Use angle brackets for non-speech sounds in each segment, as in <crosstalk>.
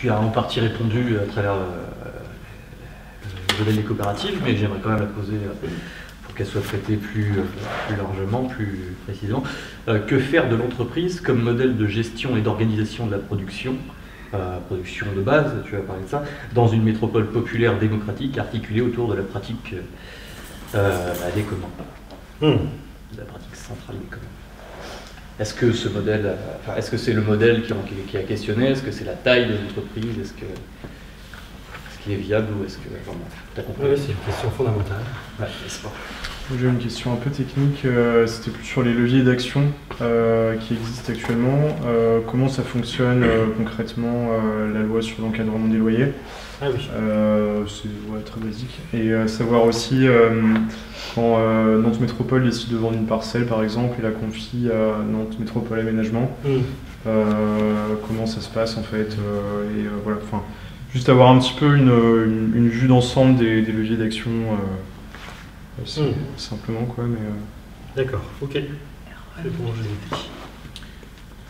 tu as en partie répondu à travers le modèle des coopératives, mais j'aimerais quand même la poser pour qu'elle soit traitée plus, plus largement, plus précisément. que faire de l'entreprise comme modèle de gestion et d'organisation de la production production de base, tu vas parler de ça, dans une métropole populaire démocratique articulée autour de la pratique euh, des communs. Hmm. La pratique centrale des communs. Est-ce que ce modèle, enfin, est-ce que c'est le modèle qui, qui, a questionné? Est-ce que c'est la taille de l'entreprise? Est-ce que est-ce qu'il est viable ou est-ce que vraiment as compris. Oui, c'est une question fondamentale. Ouais, j'ai une question un peu technique, euh, c'était plus sur les leviers d'action euh, qui existent actuellement. Euh, comment ça fonctionne concrètement la loi sur l'encadrement des loyers? Ah oui. C'est très basique. Et savoir aussi quand Nantes Métropole décide de vendre une parcelle par exemple et la confie à Nantes Métropole Aménagement, mm. comment ça se passe en fait et voilà, juste avoir un petit peu une, vue d'ensemble des, des, leviers d'action Hmm. Simplement quoi, mais. Euh, D'accord, ok.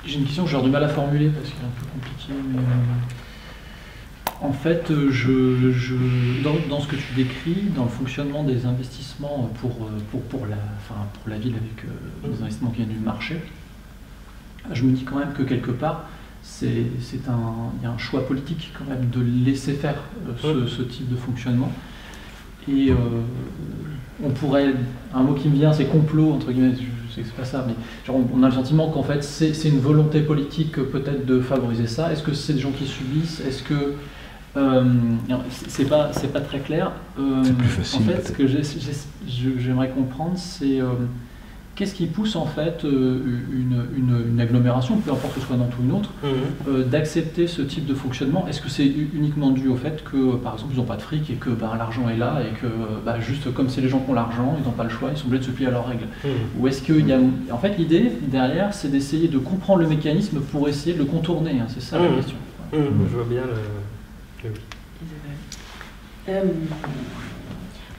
J'ai une question que j'ai du mal à formuler parce qu'elle est un peu compliquée, mais. Euh, en fait, je, je dans, ce que tu décris, dans le fonctionnement des investissements pour, pour, pour, la, enfin, pour la ville avec euh, des investissements qui viennent du marché, je me dis quand même que quelque part, c'est un, il y a un choix politique quand même de laisser faire ce, ce, type de fonctionnement. Et on pourrait, un mot qui me vient, c'est complot, entre guillemets, je sais que c'est pas ça, mais on a le sentiment qu'en fait c'est une volonté politique peut-être de favoriser ça. Est-ce que c'est des gens qui subissent? Est-ce que. Euh, c'est pas, pas très clair. Euh, c'est plus facile. En fait, ce que j'aimerais comprendre, c'est. Qu'est-ce qui pousse en fait euh, une, agglomération, peu importe que ce soit dans tout une autre, mhm. euh, d'accepter ce type de fonctionnement? Est-ce que c'est uniquement dû au fait que, par exemple, ils n'ont pas de fric et que bah, l'argent est là et que, bah, juste comme c'est les gens qui ont l'argent, ils n'ont pas le choix, ils sont obligés de se plier à leurs règles? Mhm. Ou est-ce qu'il y a. En fait, l'idée derrière, c'est d'essayer de comprendre le mécanisme pour essayer de le contourner. Hein, c'est ça la mhm. question. Je vois bien le. Euh,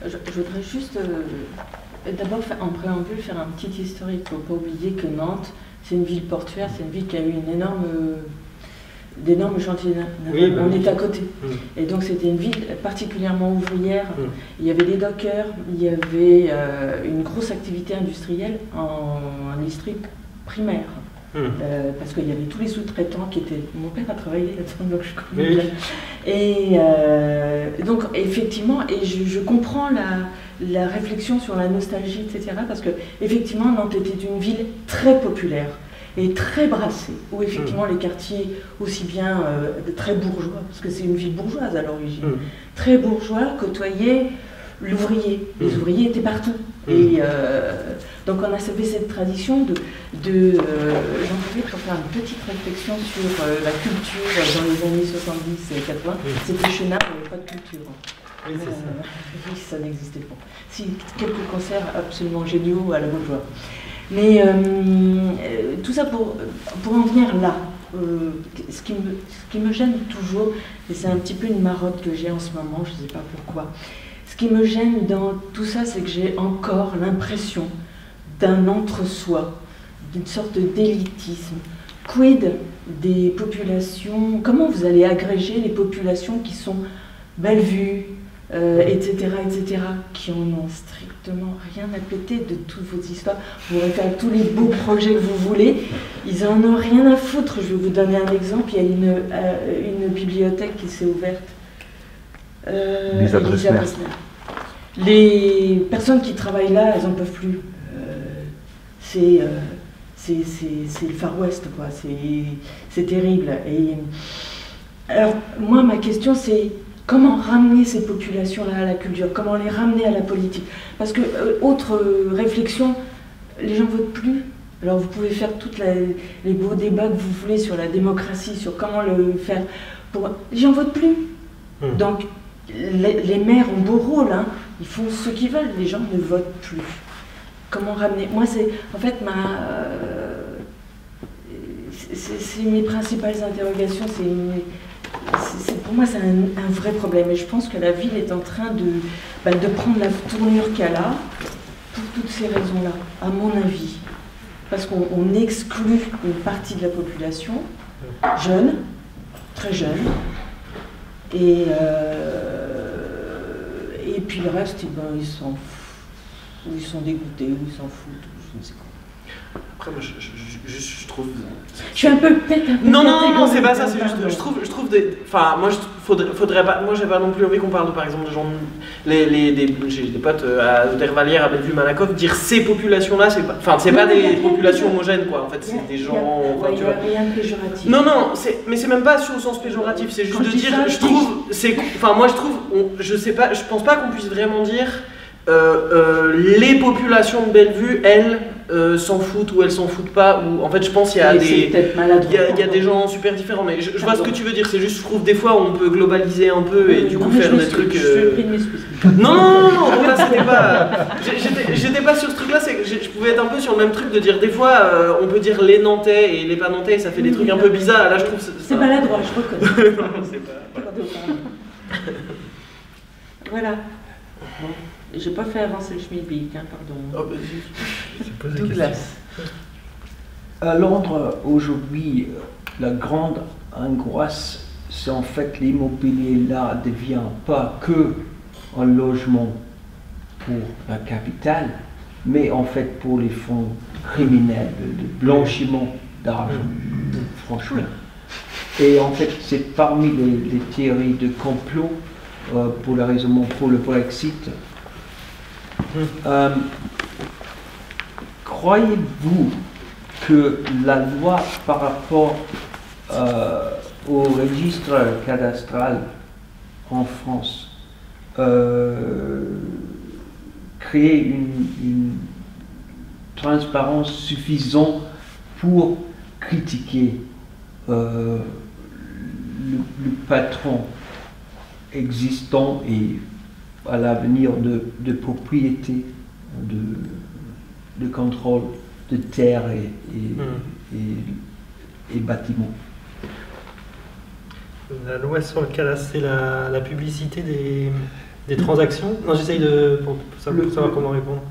je, voudrais juste D'abord, en préambule, faire un petit historique. Il ne faut pas oublier que Nantes, c'est une ville portuaire, c'est une ville qui a eu une énorme, d'énormes chantiers. Oui, bah on est à côté. Mm. Et donc, c'était une ville particulièrement ouvrière. Mm. Il y avait des dockers, il y avait euh, une grosse activité industrielle en, district primaire. Mm. Euh, parce qu'il y avait tous les sous-traitants qui étaient. Mon père a travaillé là-dedans, donc je connais bien. Et euh, donc, effectivement, et je comprends la, la réflexion sur la nostalgie, etc. Parce que effectivement, Nantes était une ville très populaire et très brassée, où effectivement mm. les quartiers, aussi bien euh, très bourgeois, parce que c'est une ville bourgeoise à l'origine, mm. très bourgeois, côtoyaient l'ouvrier. Les mm. ouvriers étaient partout. Et euh, donc on a sauvé cette tradition de... de euh, J'en profite pour faire une petite réflexion sur la culture dans les années 70 et 80. C'était chenard, il n'y avait pas de culture. Oui, ça. n'existait pas. Si, quelques concerts absolument géniaux à la joie. Mais euh, euh, tout ça pour, pour en venir là. Euh, ce, qui me, ce qui me gêne toujours, et c'est un petit peu une marotte que j'ai en ce moment, je ne sais pas pourquoi. Ce qui me gêne dans tout ça, c'est que j'ai encore l'impression d'un entre-soi, d'une sorte d'élitisme. Quid des populations Comment vous allez agréger les populations qui sont Bellevue, etc., euh, etc., qui en ont strictement rien à péter de toutes vos histoires. Vous pourrez faire tous les beaux projets que vous voulez, ils en ont rien à foutre. Je vais vous donner un exemple. Il y a une, euh, une bibliothèque qui s'est ouverte. Euh, les personnes qui travaillent là, elles n'en peuvent plus. c'est c'est le Far West, quoi. C'est terrible. Et alors, moi, ma question, c'est Comment ramener ces populations-là à la culture? Comment les ramener à la politique? Parce que, euh, autre euh, réflexion, les gens votent plus. Alors vous pouvez faire tous les beaux débats que vous voulez sur la démocratie, sur comment le faire. Pour... Les gens votent plus. Hmm. Donc les, maires ont beau rôle, hein. ils font ce qu'ils veulent, les gens ne votent plus. Comment ramener? Moi, c'est en fait ma. Euh, c'est mes principales interrogations, c'est pour moi, c'est un, vrai problème. Et je pense que la ville est en train de, bah, de prendre la tournure qu'elle a pour toutes ces raisons-là, à mon avis. Parce qu'on exclut une partie de la population, jeune, très jeune, Et, et puis le reste, eh ben, ils s'en ils sont dégoûtés, ou ils s'en foutent, je ne sais quoi. Après, moi, je, je, je, trouve. Je suis un peu pète. Non, non, non, c'est pas ça. C'est juste, je trouve, je trouve des. Enfin, moi, je faudrait, faudrait pas. Moi, j'ai pas non plus envie qu'on parle, de, par exemple, de gens. Les, les, des, j'ai des potes euh, à Dervalière, à Bellevue, Malakoff, dire ces populations-là, c'est pas. Enfin, c'est pas des populations homogènes, quoi. En fait, c'est des gens. Il n'y a, rien de péjoratif. Non, non, mais c'est même pas sur le sens péjoratif. C'est juste de dire. je trouve. Enfin, moi, je trouve. je sais pas. Je pense pas qu'on puisse vraiment dire. Euh, euh, les populations de Bellevue, elles, euh, s'en foutent ou elles s'en foutent pas. Ou, en fait, je pense qu'il y a des. Il y, a des gens super différents. Mais je, vois ce que tu veux dire. C'est juste, je trouve des fois on peut globaliser un peu et du coup faire des trucs. <laughs> Non, non, non, non, là c'était pas. J'étais pas sur ce truc-là. C'est je pouvais être un peu sur le même truc de dire des fois on peut dire les Nantais et les pas Nantais. Ça fait des trucs un peu bizarres. Là, je trouve. C'est maladroit, je reconnais. <laughs> non, c'est pas. voilà. Je n'ai pas fait avancer le schmilblick, hein, pardon. Oh, bah, Douglas. À Londres, aujourd'hui, la grande angoisse, c'est en fait l'immobilier là ne devient pas que un logement pour la capitale, mais en fait pour les fonds criminels, le blanchiment d'argent, franchement. Et en fait, c'est parmi les, théories de complot euh, pour le raisonnement pour le Brexit, euh, croyez-vous que la loi par rapport euh, au registre cadastral en France euh, crée une, transparence suffisante pour critiquer le, patron existant et à l'avenir de, de, propriété, de, de, contrôle de terre et, et, hmm. et, bâtiments. La loi sur le cadastre, c'est la, la, publicité des, des transactions? Non, j'essaye de pour, savoir, comment répondre.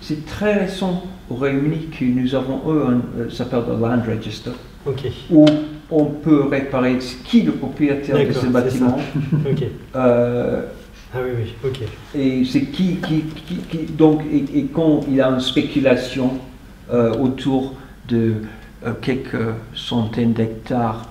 C'est très récent au Royaume-Uni que nous avons eux, un, ça s'appelle le Land Register, Ok on peut réparer qui le propriétaire de ce bâtiment. <laughs> Euh, ah oui, oui, ok. Et c'est qui, qui, qui, donc, et, quand il y a une spéculation euh, autour de euh, quelques centaines d'hectares,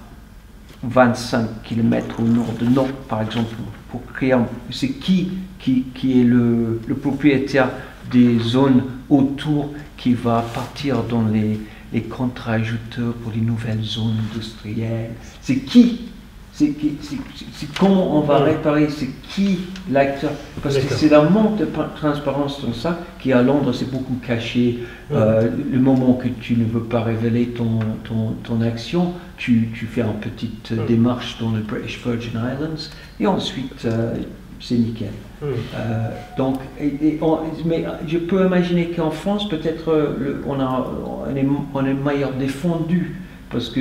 25 km au nord de Nantes, par exemple, pour créer, c'est qui, qui, qui est le, le propriétaire des zones autour qui va partir dans les les contrats ajouteurs pour les nouvelles zones industrielles. C'est qui c'est comment on va réparer, c'est qui l'acteur. Parce que c'est un manque de transparence dans ça qui à Londres c'est beaucoup caché. Euh, le moment que tu ne veux pas révéler ton, ton, ton action, tu, tu, fais une petite démarche dans le British Virgin Islands et ensuite euh, c'est nickel. Euh, donc, mais je peux imaginer qu'en France, peut-être euh, on, a, on, est, on est meilleur défendu. Parce que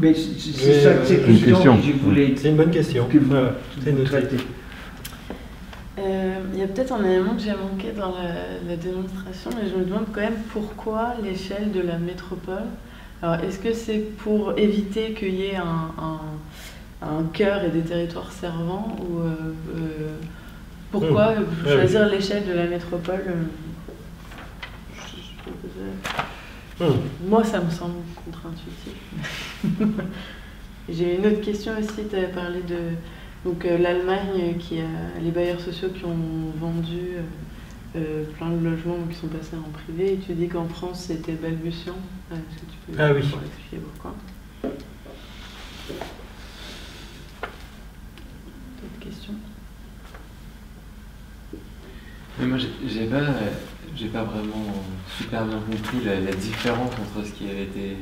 mais c'est ça c'est une question je voulais. C'est une bonne question. Que vous, euh, il y a peut-être un élément que j'ai manqué dans la, démonstration, mais je me demande quand même pourquoi l'échelle de la métropole. Alors, est-ce que c'est pour éviter qu'il y ait un un cœur et des territoires servants ou euh, euh, pourquoi hmm. choisir l'échelle de la métropole euh, hmm. Moi, ça me semble contre-intuitif. <laughs> J'ai une autre question aussi. Tu avais parlé de donc l'Allemagne qui a les bailleurs sociaux qui ont vendu plein de logements qui sont passés en privé. Et tu dis qu'en France c'était balbutiant. Est-ce que tu peux ah oui. expliquer pourquoi Mais moi, j'ai pas, j'ai pas vraiment super bien compris la, différence entre ce qui avait été,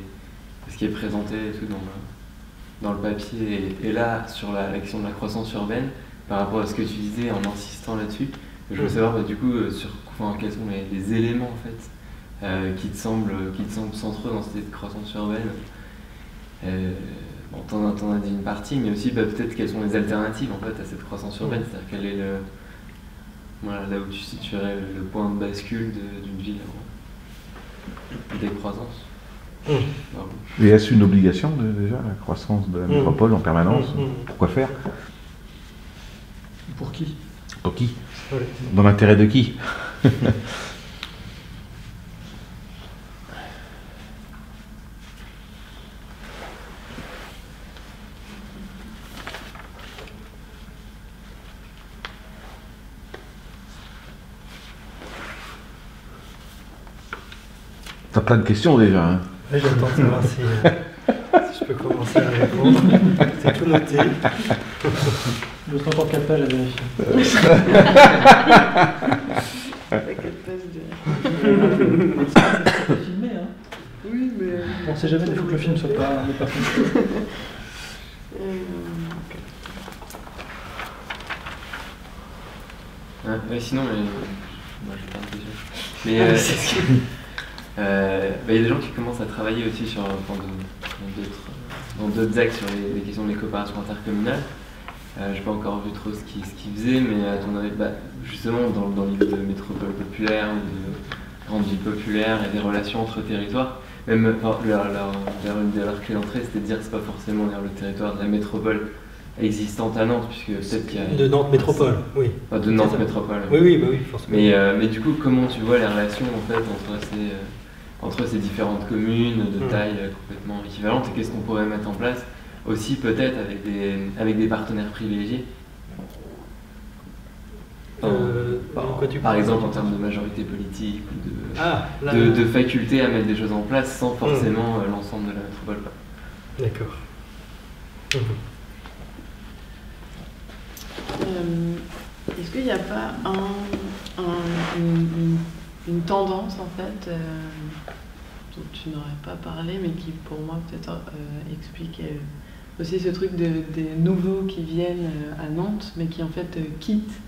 ce qui est présenté et tout dans le, dans le papier et, là sur la, question de la croissance urbaine par rapport à ce que tu disais en insistant là-dessus. Je veux savoir bah, du coup euh, sur quels sont les, éléments en fait euh, qui te semblent qui te semblent centraux dans cette croissance urbaine. Euh, bon, t'en, as dit une partie, mais aussi bah, peut-être quelles sont les alternatives en fait à cette croissance urbaine, c'est-à-dire quel est le voilà, là où tu situerais le point de bascule d'une ville en décroissance. Mmh. Et est-ce une obligation déjà, la croissance de la métropole en permanence. Pourquoi faire? Pour qui? Pour qui? Dans l'intérêt de qui? <laughs> plein de questions déjà. Hein. Oui, j'attends de savoir si, euh, si, je peux commencer à répondre. C'est tout noté. Il reste encore 4 pages à vérifier. C'est filmé, hein Oui, mais. On ne sait jamais, il faut que le film soit pas, pas filmé. Ouais, sinon, mais... moi j'ai pas de questions. Mais euh, c'est ce que. Euh, bah, il y a des gens qui commencent à travailler aussi sur, dans d'autres axes sur les, questions des coopérations intercommunales. Euh, je n'ai pas encore vu trop ce qu'ils faisaient, mais à ton avis, bah, justement dans, dans l'idée de métropole populaire ou de grande ville populaire et des relations entre territoires, même leur, leur, une de leurs clés d'entrée, c'était de dire que ce n'est pas forcément le territoire de la métropole existante à Nantes, puisque peut-être qu'il y a... De Nantes Métropole, oui. de Nantes Métropole. Oui, oui, bah oui, forcément. Mais, mais, du coup, comment tu vois les relations en fait entre ces entre ces différentes communes de hmm. taille euh, complètement équivalente et qu'est-ce qu'on pourrait mettre en place aussi peut-être avec des, avec des partenaires privilégiés euh, par, exemple en termes de majorité politique ou de, ah, de, faculté à mettre des choses en place sans hmm. forcément euh, l'ensemble de la métropole. D'accord. Est-ce qu'il n'y a pas un, une, une tendance en fait euh, dont tu n'aurais pas parlé, mais qui pour moi peut-être euh, explique euh, aussi ce truc de, des nouveaux qui viennent à Nantes, mais qui en fait quittent,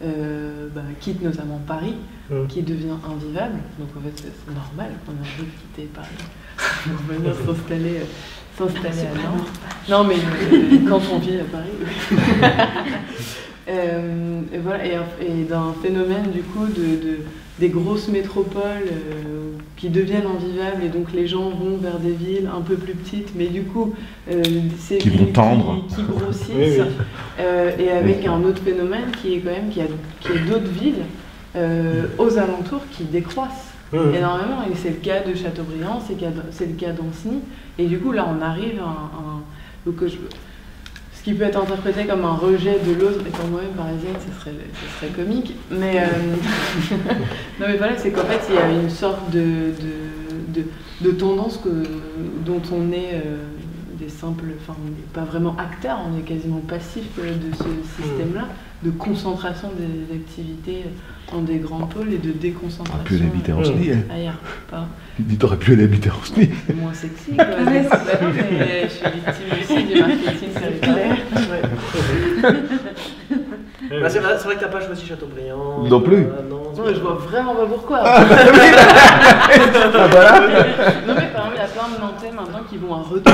bah, quittent notamment Paris, mmh. qui devient invivable. Donc en fait c'est normal qu'on ait envie de quitter Paris <laughs> pour venir s'installer. S'installer à Nantes. Non, mais quand on vit à Paris. <laughs> et voilà, et, d'un phénomène du coup de des grosses métropoles euh, qui deviennent invivables et donc les gens vont vers des villes un peu plus petites, mais du coup, euh, c'est qui vont tendre, qui, <laughs> grossissent, euh, et avec un autre phénomène qui est quand même qu'il y a, d'autres villes aux alentours qui décroissent énormément, et c'est le cas de Châteaubriand, c'est le cas d'Ancenis, et du coup là on arrive à un, donc, je, qui peut être interprété comme un rejet de l'autre, étant moi-même parisienne, ce serait, ce serait comique. Mais, euh, <laughs> non, mais voilà, c'est qu'en fait, il y a une sorte de, de, de, tendance dont on est euh, des simples. Enfin, on n'est pas vraiment acteur, on est quasiment passif de ce système-là, de concentration des activités en des grands pôles et de déconcentration. T'aurais pu habiter en SNI. Hein. Ailleurs, pas. Il dit t'aurais pu aller habiter en SNI. C'est <laughs> moins sexy, quoi. mais je suis victime aussi du marketing bah, c'est vrai, vrai, que t'as pas choisi Chateaubriand. Non plus. Euh, non, non mais je vois vraiment pas pourquoi. Ah, bah, oui. <laughs> ah, voilà. non mais par exemple, il y a plein de Nantais maintenant qui vont à Redon,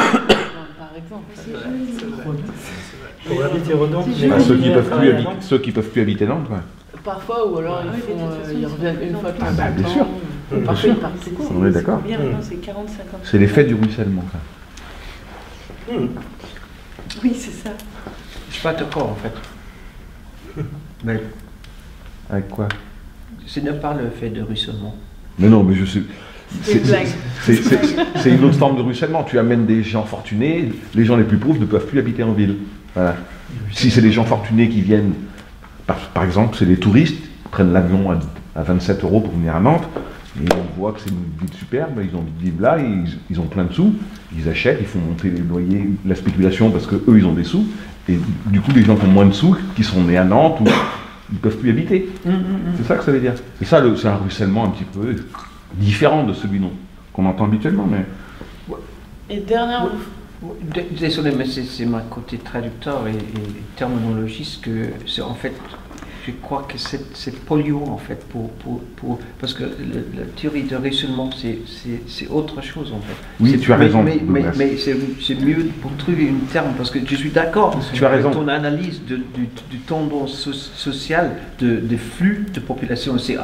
par exemple. C'est vrai. Pour habiter Redon, ah, ceux, qui peuvent plus habiter, ceux qui peuvent plus habiter Nantes, ouais. Parfois, ou alors ils, font, euh, ils reviennent une fois temps ah, bah, bien sûr. Parfois, ils partent On est d'accord. C'est 40-50. C'est l'effet du ruissellement. Ça. Hmm. Oui, c'est ça. Je suis pas d'accord en fait. <laughs> Mais... Avec quoi? Ce n'est pas le fait de ruissellement. Mais non, mais je sais. C'est une autre forme de ruissellement. Tu amènes des gens fortunés, les gens les plus pauvres ne peuvent plus habiter en ville. Voilà. Si c'est des gens fortunés qui viennent par, exemple, c'est des touristes qui prennent l'avion à, 27 euros pour venir à Nantes, et on voit que c'est une ville superbe, ils ont envie de vivre là, ils, ont plein de sous, ils achètent, ils font monter les loyers, la spéculation parce qu'eux ils ont des sous, et du coup les gens qui ont moins de sous, qui sont nés à Nantes, ou, ils ne peuvent plus habiter. Hum, hum, hum. C'est ça que ça veut dire. C'est ça, c'est un ruissellement un petit peu différent de celui qu'on entend habituellement. Mais... Et dernière, Désolé, mais c'est ma côté traducteur et, terminologiste que c'est en fait, je crois que c'est polluant en fait, pour, pour, pour parce que la théorie de ruissellement, c'est autre chose en fait. Oui, tu as raison. Mais, mais, c'est mieux pour trouver une terme, parce que je suis d'accord tu as raison. ton analyse de, du, du, tendance social, de, des flux de population, c'est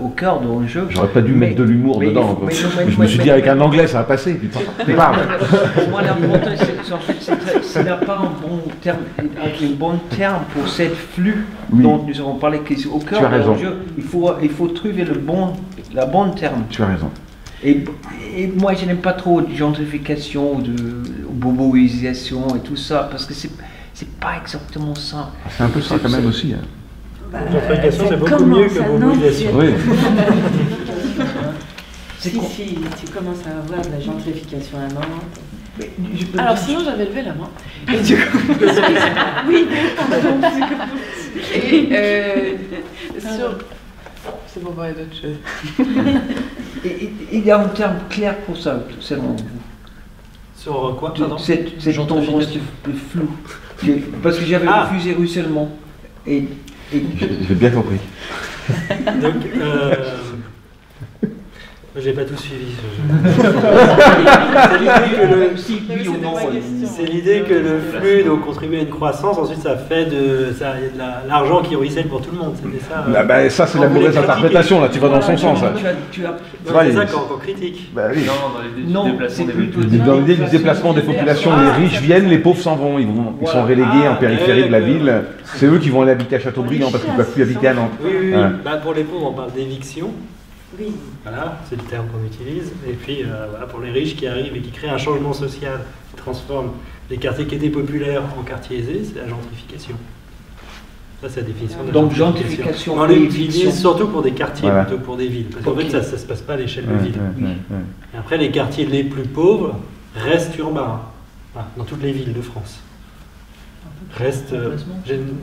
au cœur de l'enjeu. J'aurais pas dû mettre de l'humour dedans. je me suis dit avec un anglais, ça va passer. Putain. pour moi, l'important, c'est en fait, a pas un bon terme, un bon terme pour cette flux dont nous avons parlé, qui est au cœur de l'enjeu, il faut, il faut trouver le bon, la bonne terme. Tu as raison. Et, moi, je n'aime pas trop de gentrification, de boboisation et tout ça, parce que c'est c'est pas exactement ça. Ah, c'est un peu ça quand même aussi. Hein. Bah, gentrification, c'est beaucoup mieux que boboisation. Oui. <laughs> si, si, tu commences à avoir de la gentrification à Nantes. Alors sinon j'avais levé la main. Et <laughs> du coup, oui, Et euh, sur... C'est pour parler d'autre chose. il y a un terme clair pour ça, selon vous. Sur quoi pardon Cette, cette tendance de flou. Parce que j'avais ah. refusé ruissellement. Et, et... J'ai bien compris. Donc, euh, j'ai pas tout suivi. <laughs> c'est l'idée que le flux donc, contribue à une croissance, ensuite ça fait de, ça, y a de l'argent qui ruisselle pour tout le monde. C'était ça. Bah, bah, ça c'est la mauvaise interprétation, là tu vas dans son sens. Tu c'est ça qu'on critique. Bah, oui. Non, dans l'idée du déplacement des Dans l'idée du déplacement des populations, les riches viennent, les pauvres s'en vont. Ils, vont, ils sont relégués en périphérie de la ville. C'est eux qui vont aller habiter à Châteaubriand parce qu'ils ne peuvent plus habiter à Nantes. Oui, oui, bah, pour les pauvres, on parle d'éviction. Oui. Voilà, c'est le terme qu'on utilise. Et puis, euh, voilà, pour les riches qui arrivent et qui créent un changement social, qui transforment les quartiers qui étaient populaires en quartiers aisés, c'est la gentrification. Ça, c'est la définition de la Donc, gentrification. On l'utilise surtout pour des quartiers plutôt pour des villes. Parce qu'en fait, ça ne se passe pas à l'échelle de ville. Et après, les quartiers les plus pauvres restent urbains, dans toutes les villes de France. Restent euh,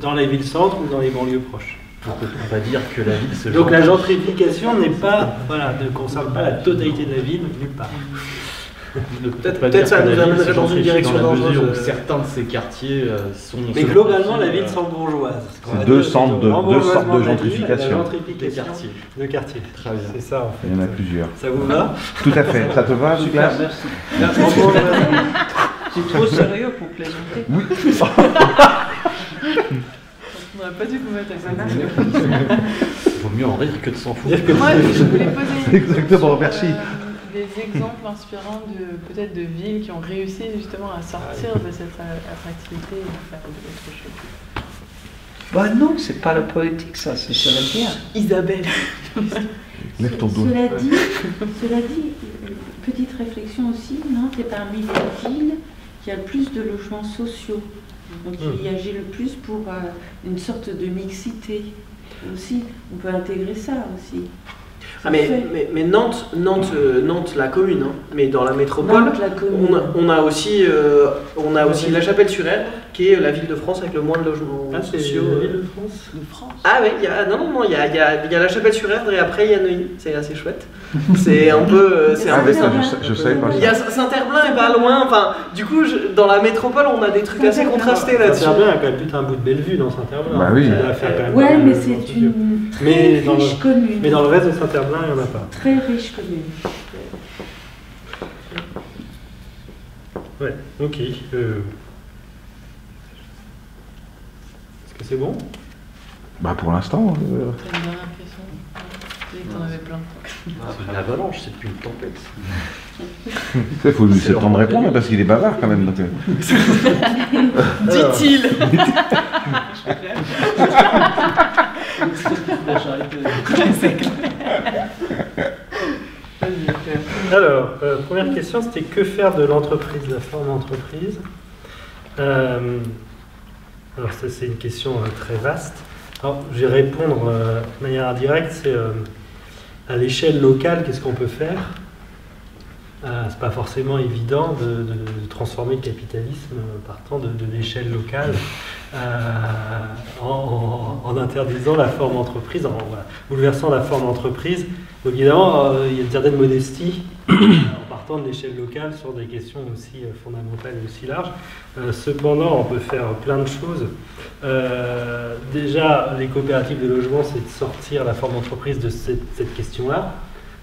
dans les villes centres ou dans les banlieues proches. On va dire que la ville se Donc la gentrification n'est pas, voilà, ne concerne pas la totalité de la ville, nulle part. Peut-être peut ça nous amènerait dans une direction dans mesure où certains de ces quartiers euh, sont. Mais globalement, la ville semble bourgeoise. C'est deux, centres de, deux sortes de gentrification. De quartiers. De quartiers. Très bien. C'est ça en fait. Il y en a plusieurs. Ça vous va Tout à fait. Ça te va, Super, merci. C'est trop sérieux pour plaisanter. Oui. <laughs> On n'aurait pas dû vous mettre à ça. Il vaut mieux en rire que de s'en foutre. Moi, je voulais poser Exactement, merci. des exemples inspirants de peut-être de villes qui ont réussi justement à sortir de cette attractivité et de faire autre chose. Bah non, c'est pas la politique, ça, c'est ça la guerre. Isabelle. <laughs> Lève ton dos. Cela dit, cela dit, petite réflexion aussi, non C'est parmi les villes qui a le plus de logements sociaux. Donc il agit le plus pour euh, une sorte de mixité aussi. On peut intégrer ça aussi. Ah, mais, mais, Nantes, Nantes, euh, Nantes, la commune, hein. mais dans la métropole, On, a, on, a, aussi, euh, on a aussi La Chapelle-sur-Erdre, qui est la ville de France avec le moins de logements ah, sociaux. la ville de France, de France. Ah oui, y a, non, non, non, il y a, y, a, y a, La Chapelle-sur-Erdre et après il y a Neuilly. C'est assez chouette. <laughs> C'est un peu. Euh, c'est ah, un ça, je, je savais pas. Il y a Saint-Herblain et pas loin. Enfin, du coup, dans la métropole, on a des trucs assez contrastés là-dessus. Saint-Herblain a quand même putain un bout de belle vue dans Saint-Herblain. Bah oui. Ouais, mais c'est une mais dans riche commune. Mais dans le reste de Saint-Herblain, il n'y en a pas. Très riche commune. Ouais, ok. Euh... Est-ce que c'est bon? Bah pour l'instant. Euh... T'as une dernière question Tu en avais plein. Ah, c'est une avalanche, c'est plus une tempête. Il faut lui laisser le temps de répondre parce qu'il est bavard quand même. Euh. <laughs> Dit-il <laughs> <laughs> Alors, euh, première question, c'était que faire de l'entreprise, la forme d'entreprise euh, Alors, ça, c'est une question euh, très vaste. Alors, je vais répondre de manière indirecte, c'est à l'échelle locale, qu'est-ce qu'on peut faire c'est pas forcément évident de, transformer le capitalisme partant de, l'échelle locale en, interdisant la forme d'entreprise, en bouleversant la forme d'entreprise. Donc évidemment, il y a une certaine modestie <coughs> en partant de l'échelle locale sur des questions aussi fondamentales et aussi larges. cependant, on peut faire plein de choses. déjà, les coopératives de logement, c'est de sortir la forme d'entreprise de cette, question-là.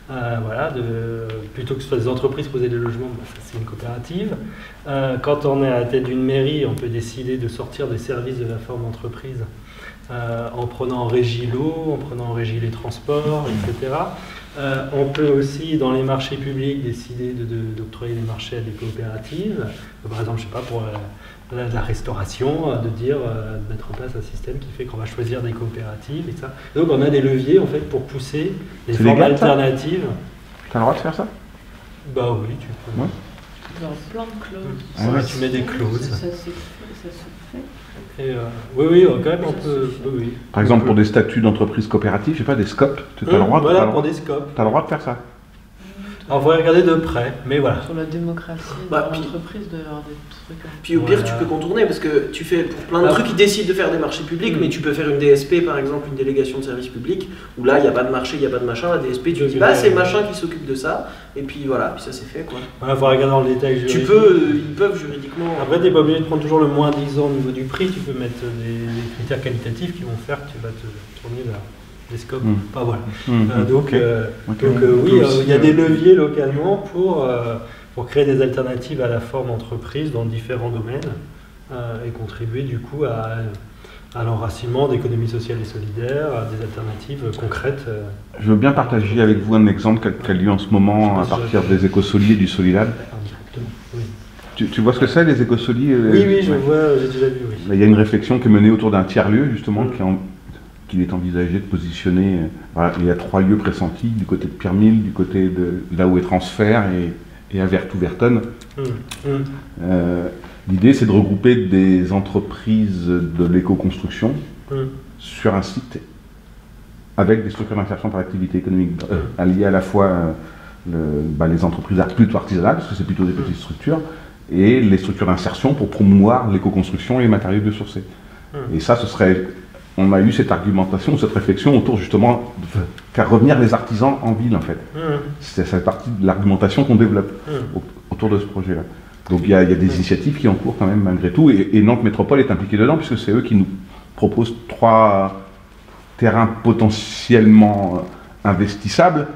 Voilà, de, plutôt que ce soit des entreprises poser des logements, bah, c'est une coopérative. quand on est à la tête d'une mairie, on peut décider de sortir des services de la forme d'entreprise euh, en prenant en régie l'eau, en prenant en régie les transports, etc. Euh, on peut aussi, dans les marchés publics, décider d'octroyer de, des marchés à des coopératives. Par exemple, je sais pas, pour euh, la, restauration, de dire, de mettre en place un système qui fait qu'on va choisir des coopératives et ça. Donc on a des leviers en fait pour pousser des formes alternatives. Tu as le droit de faire ça? Bah oui, tu peux. Ouais. Dans plein de clauses. Ah tu mets des clauses. Ça, ça, se fait. Euh, oui, oui, quand même, on peut. Oui, Par exemple, pour des statuts d'entreprise coopérative, je sais pas, des scopes, tu as, le droit, voilà, pour des scopes. Tu as le droit de faire ça on va regarder de près, mais voilà. Sur la démocratie bah, de l'entreprise, de avoir des trucs. Puis au pire, tu peux contourner parce que tu fais pour plein de ah. trucs, ils décident de faire des marchés publics, mm. mais tu peux faire une DSP par exemple, une délégation de service public, où là il n'y a pas de marché, il n'y a pas de machin. La DSP, tu dis bah c'est machin qui s'occupe de ça, et puis voilà, puis ça c'est fait quoi. Voilà, faut regarder dans le détail. Juridique. Tu peux, euh, ils peuvent juridiquement. Après, tu n'es pas obligé de prendre toujours le moins disant au niveau du prix, tu peux mettre des, critères qualitatifs qui vont faire que tu vas te tourner vers des scopes. Hmm. voilà. Hmm. Euh, donc, euh, donc euh, oui, il y a des leviers localement pour, pour créer des alternatives à la forme entreprise dans différents domaines et contribuer du coup à, à l'enracinement d'économie sociale et solidaire, à des alternatives concrètes. Je veux bien partager avec vous un exemple qui a lieu en ce moment à partir des écosoliers du Solilab. Tu, tu, vois ce que c'est les écosoliers Oui, oui, je vois, j'ai déjà vu. Oui. Il y a une réflexion qui est menée autour d'un tiers-lieu, justement, qui est en, qu'il est envisagé de positionner. Euh, il y a trois lieux pressentis, du côté de Pierre-Mille, du côté de là où est Transfert et, et à Vertou-Verton. Mmh, mmh. euh, l'idée, c'est de regrouper des entreprises de l'éco-construction mmh. sur un site avec des structures d'insertion par activité économique, euh, alliées à la fois bah, les entreprises plutôt artisanales, parce que c'est plutôt des petites structures, et les structures d'insertion pour promouvoir l'éco-construction et les matériaux biosourcés. Et ça, ce serait on a eu cette argumentation, cette réflexion autour justement de faire revenir les artisans en ville en fait. Mmh. C'est cette partie de l'argumentation qu'on développe mmh. autour de ce projet-là. Donc il y, a, des initiatives qui en cours quand même malgré tout, et, Nantes Métropole est impliquée dedans puisque c'est eux qui nous proposent trois terrains potentiellement euh, investissables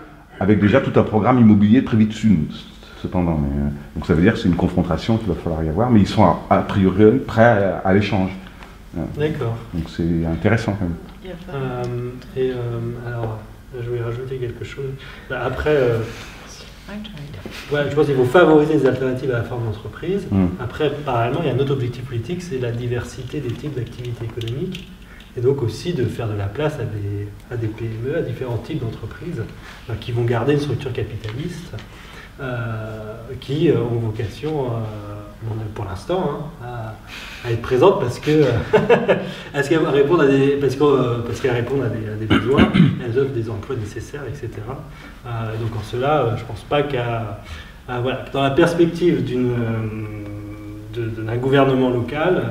avec déjà tout un programme immobilier prévu dessus. Cependant, euh, donc ça veut dire que c'est une confrontation qu'il va falloir y avoir, mais ils sont a, priori prêts à l'échange. D'accord. Donc c'est intéressant quand même. Euh, et euh, alors, je vais rajouter quelque chose. Bah, après, euh, je pense qu'il faut favoriser les alternatives à la forme d'entreprise. Mm. Après, parallèlement, il y a un autre objectif politique, c'est la diversité des types d'activités économiques. Et donc aussi de faire de la place à des, à des PME, à différents types d'entreprises qui vont garder une structure capitaliste, qui ont vocation pour l'instant, hein, à, être présente parce que <laughs> est-ce qu'elles répondent à des parce euh, parce à des, besoins, <coughs> elles offrent des emplois nécessaires, etc. Euh, donc en cela, euh, je pense pas qu'à voilà, dans la perspective d'une d'un gouvernement local,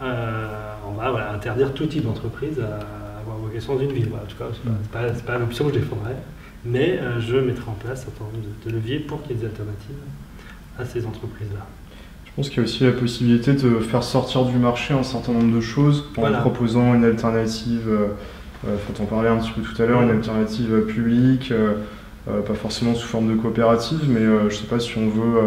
on va interdire tout type d'entreprise à avoir vocation dans une ville. en tout cas, c'est pas, pas, pas l'option que je défendrai, mais je mettrai en place un certain nombre de leviers pour qu'il y ait des alternatives à ces entreprises-là. Je pense qu'il y a aussi la possibilité de faire sortir du marché un certain nombre de choses en proposant une alternative, euh, euh, faut en parler un petit peu tout à l'heure, une alternative publique, euh, pas forcément sous forme de coopérative, mais je sais pas si on veut,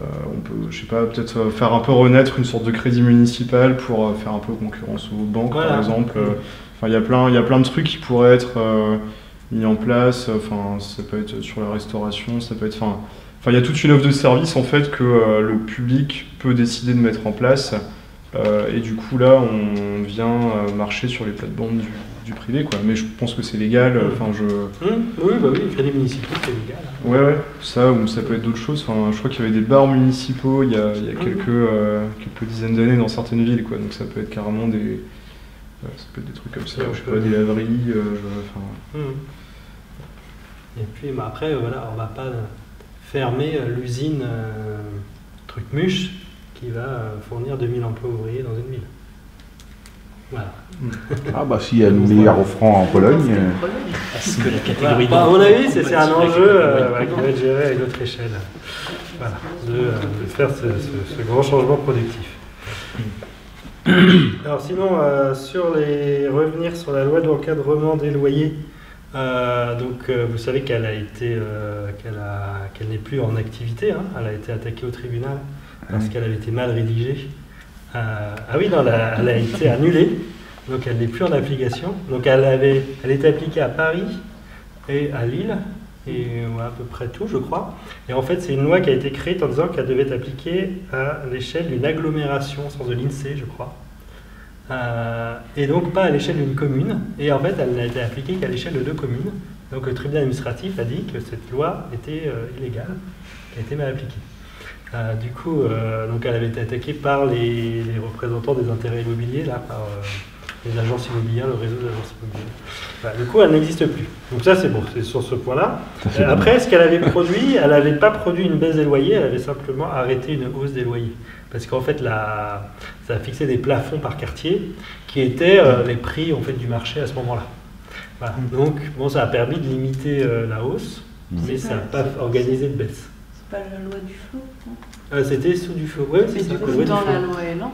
on peut, je sais pas, peut-être faire un peu renaître une sorte de crédit municipal pour faire un peu concurrence aux banques, par exemple. Enfin, il y a plein, il y a plein de trucs qui pourraient être mis en place. Enfin, ça peut être sur la restauration, ça peut être, enfin Enfin, il y a toute une offre de service en fait que euh, le public peut décider de mettre en place. Euh, et du coup, là, on vient euh, marcher sur les plates-bandes du, privé, quoi. Mais je pense que c'est légal. Enfin, je. Mmh, oui, bah oui, les crédits municipaux, c'est légal. Hein. Ouais, ouais. Ça, ou ça peut être d'autres choses. Enfin, je crois qu'il y avait des bars municipaux il y a, il y a mmh. quelques, quelques dizaines d'années dans certaines villes, quoi. Donc ça peut être carrément des. ça peut être des trucs comme ça. je sais pas, des laveries. Mmh. Et puis, bah, après, voilà, on va pas fermer euh, l'usine euh, Trucmuche qui va euh, fournir 2000 emplois ouvriers dans une ville. Voilà. <laughs> Ah bah s'il y a le meilleur offrant en Pologne. Est-ce que la catégorie Voilà. Bah, à mon avis, c'est c'est un enjeu euh, qui va être géré à une autre échelle. Voilà, de, euh, de faire ce, ce- ce grand changement productif. Alors sinon, euh, sur les revenir sur la loi d'encadrement des loyers, euh, donc euh, vous savez qu'elle a été, euh, qu'elle n'est plus en activité. hein. elle a été attaquée au tribunal parce qu'elle avait été mal rédigée. Ah oui, non, elle a, elle a été annulée, donc elle n'est plus en application. Donc elle avait, elle était appliquée à Paris et à Lille et ouais, à peu près tout, je crois. Et en fait, c'est une loi qui a été créée en disant qu'elle devait être appliquée à l'échelle d'une agglomération, au sens de l'INSEE, je crois. Euh, et donc pas à l'échelle d'une commune. Et en fait, elle n'a été appliquée qu'à l'échelle de deux communes. Donc le tribunal administratif a dit que cette loi était euh, illégale, qu'elle était mal appliquée. Euh, du coup, donc elle avait été attaquée par les, les représentants des intérêts immobiliers, là, par les agences immobilières, le réseau d'agences immobilières. Du coup, elle n'existe plus. Donc ça, c'est bon, c'est sur ce point-là. Après, ce qu'elle avait produit, elle n'avait pas produit une baisse des loyers, elle avait simplement arrêté une hausse des loyers. Parce qu'en fait, la, ça a fixé des plafonds par quartier qui étaient euh, les prix en fait, du marché à ce moment-là. Voilà. Donc, bon, ça a permis de limiter euh, la hausse, mais ça n'a pas organisé de baisse. C'est pas la loi du flot non? Euh, C'était sous du feu. Oui, c'est ça. du la coup, loi dans Elan,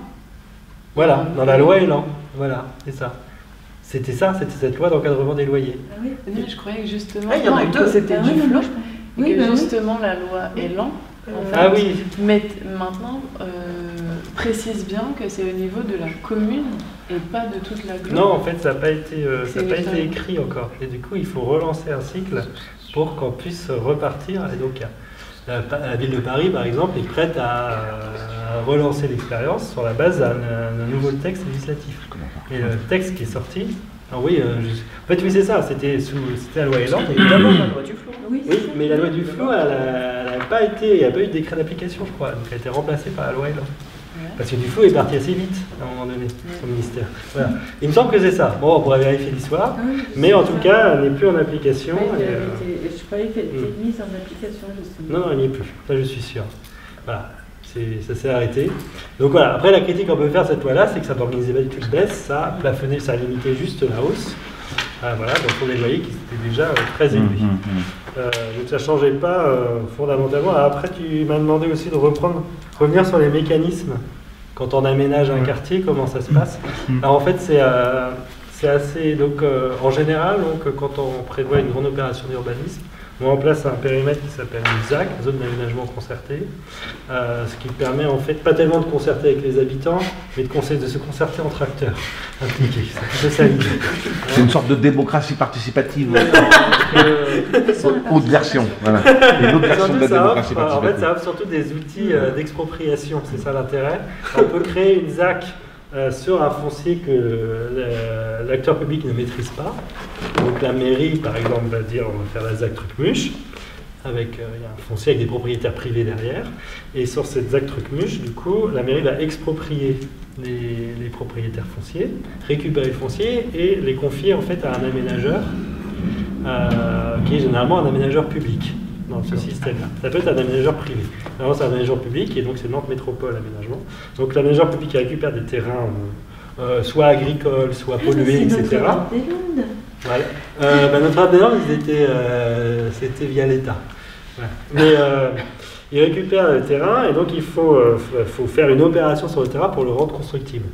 Voilà, dans la loi Elan. Voilà, c'est ça. C'était ça, c'était cette loi d'encadrement des loyers. Ah oui. mais je croyais que justement, Ah, il y en a deux. c'était Ah du flot, Oui, que bah oui. justement la loi Elan, Ah oui, met- maintenant euh, précise bien que c'est au niveau de la commune et pas de toute la Non, en fait, ça n'a pas, été, euh, ça pas été écrit encore. Et du coup, il faut relancer un cycle pour qu'on puisse repartir. Et donc, la, la ville de Paris, par exemple, est prête à, à relancer l'expérience sur la base d'un nouveau texte législatif. Et le texte qui est sorti, ah oui, euh, je- en fait, oui, c'est ça, c'était sous c'était la loi Elan. Et d'abord la loi du flot. Oui, Oui, mais la loi du flou, elle n'a pas été, il n'y a pas eu de décret d'application, je crois. Donc, elle a été remplacée par la loi Elan. Parce que du flou est parti assez vite, à un moment donné, au ministère. Voilà. Il me semble que c'est ça. Bon, on pourrait vérifier l'histoire. Ah oui, Mais en tout cas, elle n'est plus en application. Oui, et, elle euh, été- je croyais qu'elle était hmm. mise en application justement. Non, non, elle n'y est plus. Ça, je suis sûr. Voilà. Ça s'est arrêté. Donc voilà, après la critique qu'on peut faire cette loi-là, c'est que ça n'organisait pas du tout de baisse, ça a plafonné, ça a limité juste la hausse. Ah, voilà, donc on les voyait qui étaient déjà euh, très élevés. hum, hum, hum. Euh, donc ça ne changeait pas euh, fondamentalement. Après, tu m'as demandé aussi de reprendre, revenir sur les mécanismes quand on aménage un quartier, comment ça se passe? Alors en fait, c'est euh, assez. Donc en général, donc, quand on prévoit une grande opération d'urbanisme, on met en place un périmètre qui s'appelle une ZAC, zone d'aménagement concerté, euh, ce qui permet en fait pas tellement de concerter avec les habitants, mais de, se concerter entre acteurs <laughs> impliqués. C'est plutôt ça l'idée. C'est une sorte de démocratie participative. Euh, <laughs> Haute version. Voilà. Une autre version de la démocratie offre, en fait, participative. ça offre surtout des outils euh, d'expropriation, c'est ça l'intérêt. On peut créer une ZAC euh, sur un foncier que le- l'acteur public ne maîtrise pas. Donc la mairie, par exemple, va dire on va faire la ZAC Trucmuche, avec euh, un foncier avec des propriétaires privés derrière. Et sur cette ZAC Trucmuche, du coup, la mairie va exproprier les, les propriétaires fonciers, récupérer le foncier et les confier en fait à un aménageur euh, qui est généralement un aménageur public dans ce système-là. Ça peut être un aménageur privé. Normalement, c'est un aménageur public et donc c'est Nantes Métropole Aménagement. Donc l'aménageur public qui récupère des terrains euh, euh, soit agricoles, soit pollués, C'est etc. Voilà. Euh, bah, Notre-Dame-des-Landes, euh, c'était via l'État. Mais euh, ils récupèrent le terrain et donc il faut faire une opération sur le terrain pour le rendre constructible.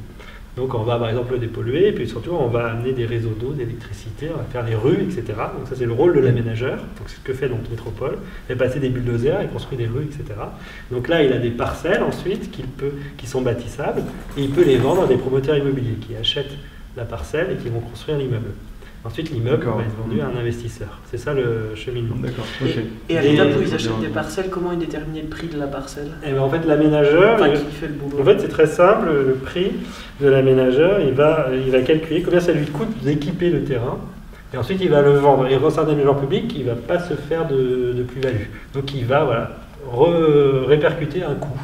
Donc on va par exemple le dépolluer et puis surtout on va amener des réseaux d'eau, d'électricité, on va faire les rues, etc. Donc ça c'est le rôle de l'aménageur. Donc c'est ce que fait donc Métropole. Fait passer des bulldozers, il construit des rues, etc. Donc là il a des parcelles ensuite qui sont bâtissables et il peut les vendre à des promoteurs immobiliers qui achètent la parcelle et qui vont construire l'immeuble. Ensuite l'immeuble va être vendu à un investisseur. C'est ça le cheminement. D'accord. Et à l'étape où ils achètent des parcelles, comment ils déterminent le prix de la parcelle? Et bien, en fait l'aménageur, Enfin, il- qui fait le boulot En fait, c'est très simple. Le prix de l'aménageur, il va, il va calculer combien ça lui coûte d'équiper le terrain. Et ensuite, il va le vendre. Et quand c'est un aménageur public, il ne va pas se faire de, de plus-value. Donc, il va voilà, répercuter un coût.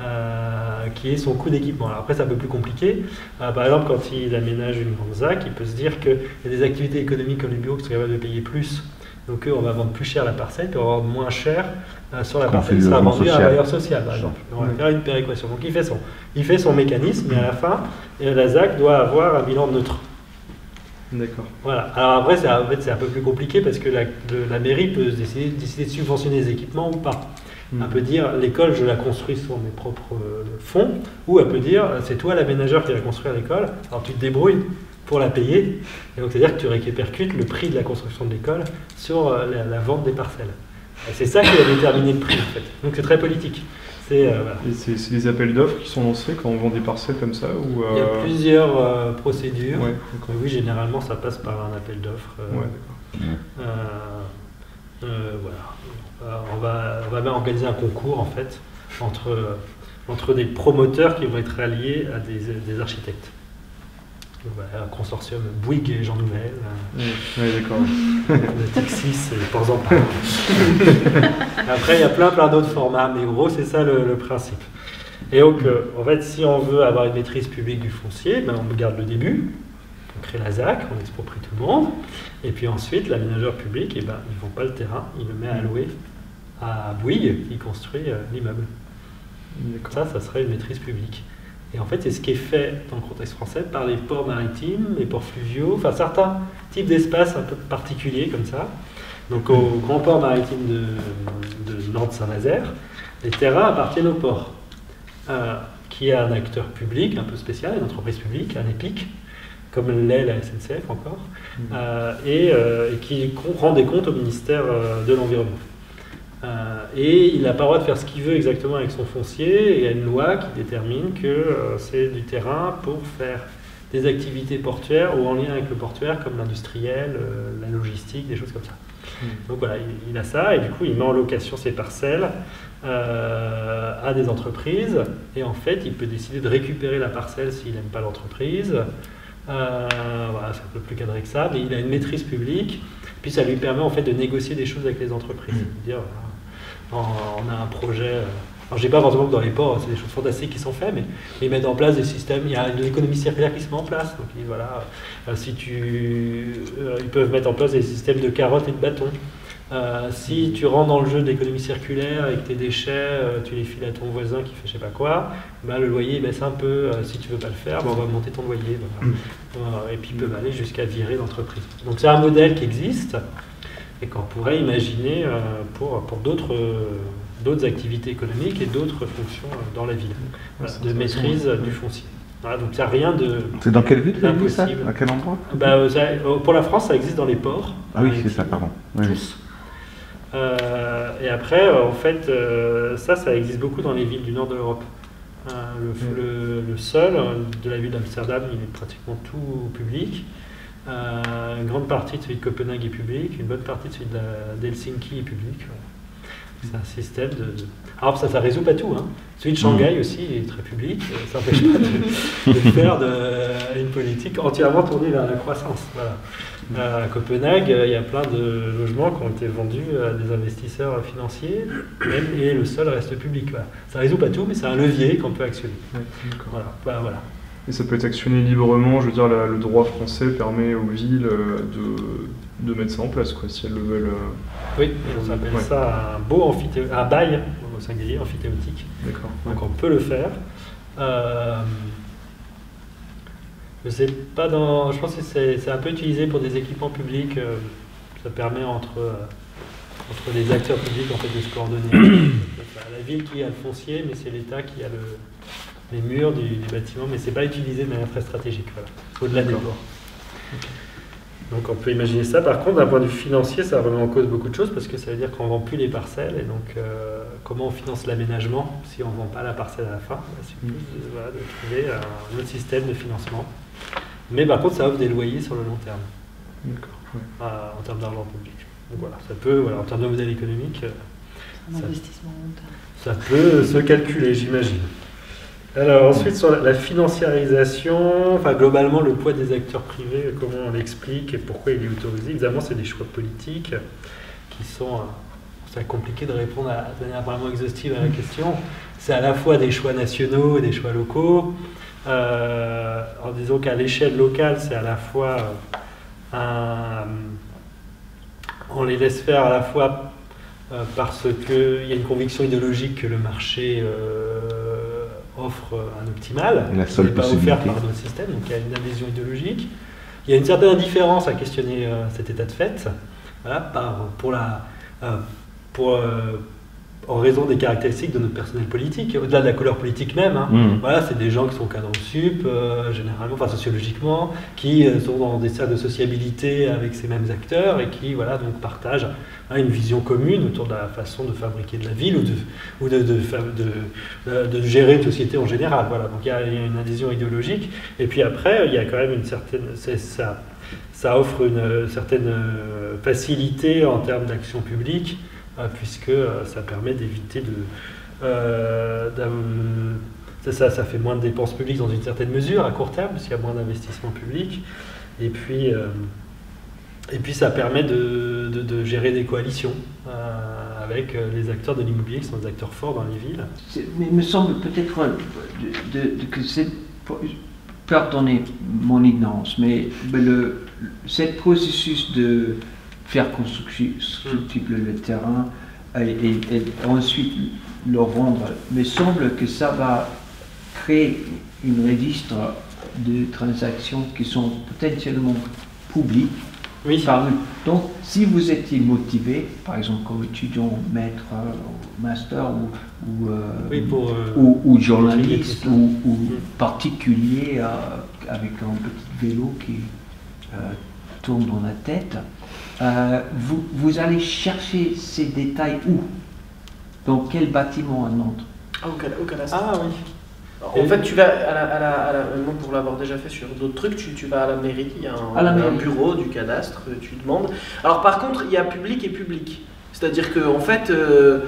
euh, qui est son coût d'équipement. Alors après, c'est un peu plus compliqué. Euh, par exemple, quand il aménage une grande ZAC, il peut se dire qu'il y a des activités économiques comme les bureaux qui sont capables de payer plus Donc eux, on va vendre plus cher la parcelle, puis on va vendre moins cher euh, sur la parcelle qui du sera vendue à un social. bailleur social, par exemple. On va faire une péréquation. Donc il fait son, il fait son mécanisme, et à la fin, euh, la ZAC doit avoir un bilan neutre. D'accord. Voilà. Alors après, c'est en fait, c'est un peu plus compliqué parce que la, mairie peut décider, décider de subventionner les équipements ou pas. Mm. Elle peut dire l'école, je la construis sur mes propres euh, fonds, ou elle peut dire c'est toi l'aménageur qui va construire l'école, alors tu te débrouilles pour la payer. Et donc c'est-à-dire que tu répercutes le prix de la construction de l'école sur euh, la, la vente des parcelles. Et c'est ça qui va déterminer le prix en fait. Donc c'est très politique. C'est, euh, voilà. Et c'est c'est des appels d'offres qui sont lancés quand on vend des parcelles comme ça ou Il y a euh, plusieurs euh, procédures. Ouais, oui, généralement ça passe par un appel d'offres. euh, Ouais, d'accord. Euh, euh, voilà. Euh, on, va, on va même organiser un concours en fait entre, entre des promoteurs qui vont être alliés à des, des architectes. Donc, voilà, un consortium Bouygues et Jean Nouvel, euh, Ouais, d'accord. <laughs> de Texis et Port-Zampar. <laughs> Après, il y a plein plein d'autres formats, mais en gros, c'est ça le, le principe. Et donc, euh, en fait, si on veut avoir une maîtrise publique du foncier, ben, on garde le début, on crée la ZAC, on exproprie tout le monde, et puis ensuite, l'aménageur public, eh ben, il ne vend pas le terrain, il le met à louer à Bouygues, qui construit euh, l'immeuble. Ça, ça serait une maîtrise publique. Et en fait, c'est ce qui est fait dans le contexte français par les ports maritimes, les ports fluviaux, enfin certains types d'espaces un peu particuliers comme ça. Donc au grand port maritime de, de Nantes-Saint-Nazaire, les terrains appartiennent au port, euh, qui est un acteur public un peu spécial, une entreprise publique, un EPIC, comme l'est la SNCF encore, euh, et, euh, et qui rend des comptes au ministère de l'Environnement. Euh, et il n'a pas le droit de faire ce qu'il veut exactement avec son foncier. Et il y a une loi qui détermine que euh, c'est du terrain pour faire des activités portuaires ou en lien avec le portuaire, comme l'industriel, euh, la logistique, des choses comme ça. Donc voilà, il, il a ça et du coup il met en location ses parcelles euh, à des entreprises. Et en fait, il peut décider de récupérer la parcelle s'il n'aime pas l'entreprise. Euh, voilà, c'est un peu plus cadré que ça, mais il a une maîtrise publique. Puis ça lui permet en fait de négocier des choses avec les entreprises. Dire, voilà, on a un projet. euh, Alors, je dis pas forcément que dans les ports, c'est des choses fantastiques qui sont faites, mais ils mettent en place des systèmes. Il y a une économie circulaire qui se met en place. Donc, voilà, euh, si tu, euh, ils peuvent mettre en place des systèmes de carottes et de bâtons. Euh, si tu rentres dans le jeu de l'économie circulaire avec tes déchets, euh, tu les files à ton voisin qui fait je sais pas quoi, ben, le loyer baisse un peu. Euh, si tu veux pas le faire, ben, on va monter ton loyer. Voilà. Et puis ils peuvent aller jusqu'à virer l'entreprise. Donc c'est un modèle qui existe et qu'on pourrait imaginer euh, pour, pour d'autres euh, d'autres activités économiques et d'autres fonctions euh, dans la ville, Voilà, de maîtrise du foncier. Voilà, donc ça n'a rien de... C'est dans quelle ville vous ça Impossible. À quel endroit Bah, ça- pour la France, ça existe dans les ports. Ah oui, c'est ça, pardon. Oui, tous. Euh, et après, en fait, euh, ça, ça existe beaucoup dans les villes du nord de l'Europe. Euh, le, le- le sol de la ville d'Amsterdam, il est pratiquement tout public. Euh, une grande partie de celui de Copenhague est public, une bonne partie de celui de d'Helsinki est public. C'est un système de. de- Alors ça, ça résout pas tout. Hein. Celui de Shanghai aussi est très public. euh, Ça n'empêche pas de, <laughs> de faire de- une politique entièrement tournée vers la croissance. Voilà. Euh, À Copenhague, euh, il y a plein de logements qui ont été vendus à des investisseurs financiers même, et le sol reste public. Voilà. Ça résout pas tout, mais c'est un levier qu'on peut actionner. Ouais. Voilà. Bah, voilà. Et ça peut être actionné librement, je veux dire, la- le droit français permet aux villes euh, de, de mettre ça en place, quoi, si elles le veulent. euh, Oui, on appelle Ouais. ça un beau amphithéotique, un bail au singulier amphithéotique. D'accord. Donc on peut le faire. Euh, je sais pas dans. Je pense que c'est un peu utilisé pour des équipements publics. euh, ça permet entre, euh, entre les acteurs publics en fait de se coordonner. <coughs> C'est la ville qui a le foncier, mais c'est l'État qui a le, les murs du, du bâtiment, mais c'est pas utilisé de manière très stratégique. Voilà. Au-delà des ports. Donc on peut imaginer ça. Par contre, d'un point de vue financier, ça remet en cause beaucoup de choses parce que ça veut dire qu'on ne vend plus les parcelles. Et donc, euh, comment on finance l'aménagement si on ne vend pas la parcelle à la fin? Bah, C'est plus de, voilà, de trouver un autre système de financement. Mais par contre, ça offre des loyers sur le long terme, D'accord. ouais. euh, en termes d'argent public. Donc voilà, ça peut, voilà, en termes de modèle économique, euh, Un Ça- investissement long terme. ça peut se calculer, j'imagine. Alors ensuite sur la, financiarisation, enfin globalement le poids des acteurs privés, comment on l'explique et pourquoi il est autorisé? Évidemment, c'est des choix politiques qui sont, euh, c'est compliqué de répondre à, de manière vraiment exhaustive à la question. C'est à la fois des choix nationaux et des choix locaux. Euh, en disant qu'à l'échelle locale, c'est à la fois euh, un, on les laisse faire à la fois parce qu'il y a une conviction idéologique que le marché offre un optimal, la seule qui n'est pas offert par notre système, donc il y a une adhésion idéologique. Il y a une certaine indifférence à questionner cet état de fait, voilà, par, pour la, pour, en raison des caractéristiques de notre personnel politique, au-delà de la couleur politique même. Hein. Mmh. Voilà, c'est des gens qui sont cadres sup, euh, généralement, enfin sociologiquement, qui euh, sont dans des cercles de sociabilité avec ces mêmes acteurs et qui, voilà, donc partagent hein, une vision commune autour de la façon de fabriquer de la ville ou de, ou de, de, de, gérer une société en général. Voilà, donc il y, a une adhésion idéologique. Et puis après, il y a quand même une certaine, ça, ça offre une certaine euh, facilité en termes d'action publique puisque euh, ça permet d'éviter de... Euh, ça, ça, fait moins de dépenses publiques dans une certaine mesure à court terme, puisqu'il y a moins d'investissement public. Et puis, euh, et puis ça permet de, de, gérer des coalitions avec les acteurs de l'immobilier qui sont des acteurs forts dans les villes. Mais il me semble peut-être que c'est. Pardonnez mon ignorance, mais le, ce processus de faire construire le terrain et, ensuite le vendre. Mais semble que ça va créer une registre de transactions qui sont potentiellement publiques. Oui. donc, si vous étiez motivé, par exemple comme étudiant, maître, euh, master ou, ou, euh, euh, ou, journaliste ou, mm. particulier avec un petit vélo qui tourne dans la tête, euh, vous, vous, allez chercher ces détails où? Dans quel bâtiment à Nantes? Ah, au, cadastre. Ah oui. En fait, tu vas à la, à la, pour l'avoir déjà fait sur d'autres trucs, tu, tu, vas à la mairie, il y a un, bureau du cadastre, tu demandes. Alors par contre, il y a public et public. C'est-à-dire que en fait, euh,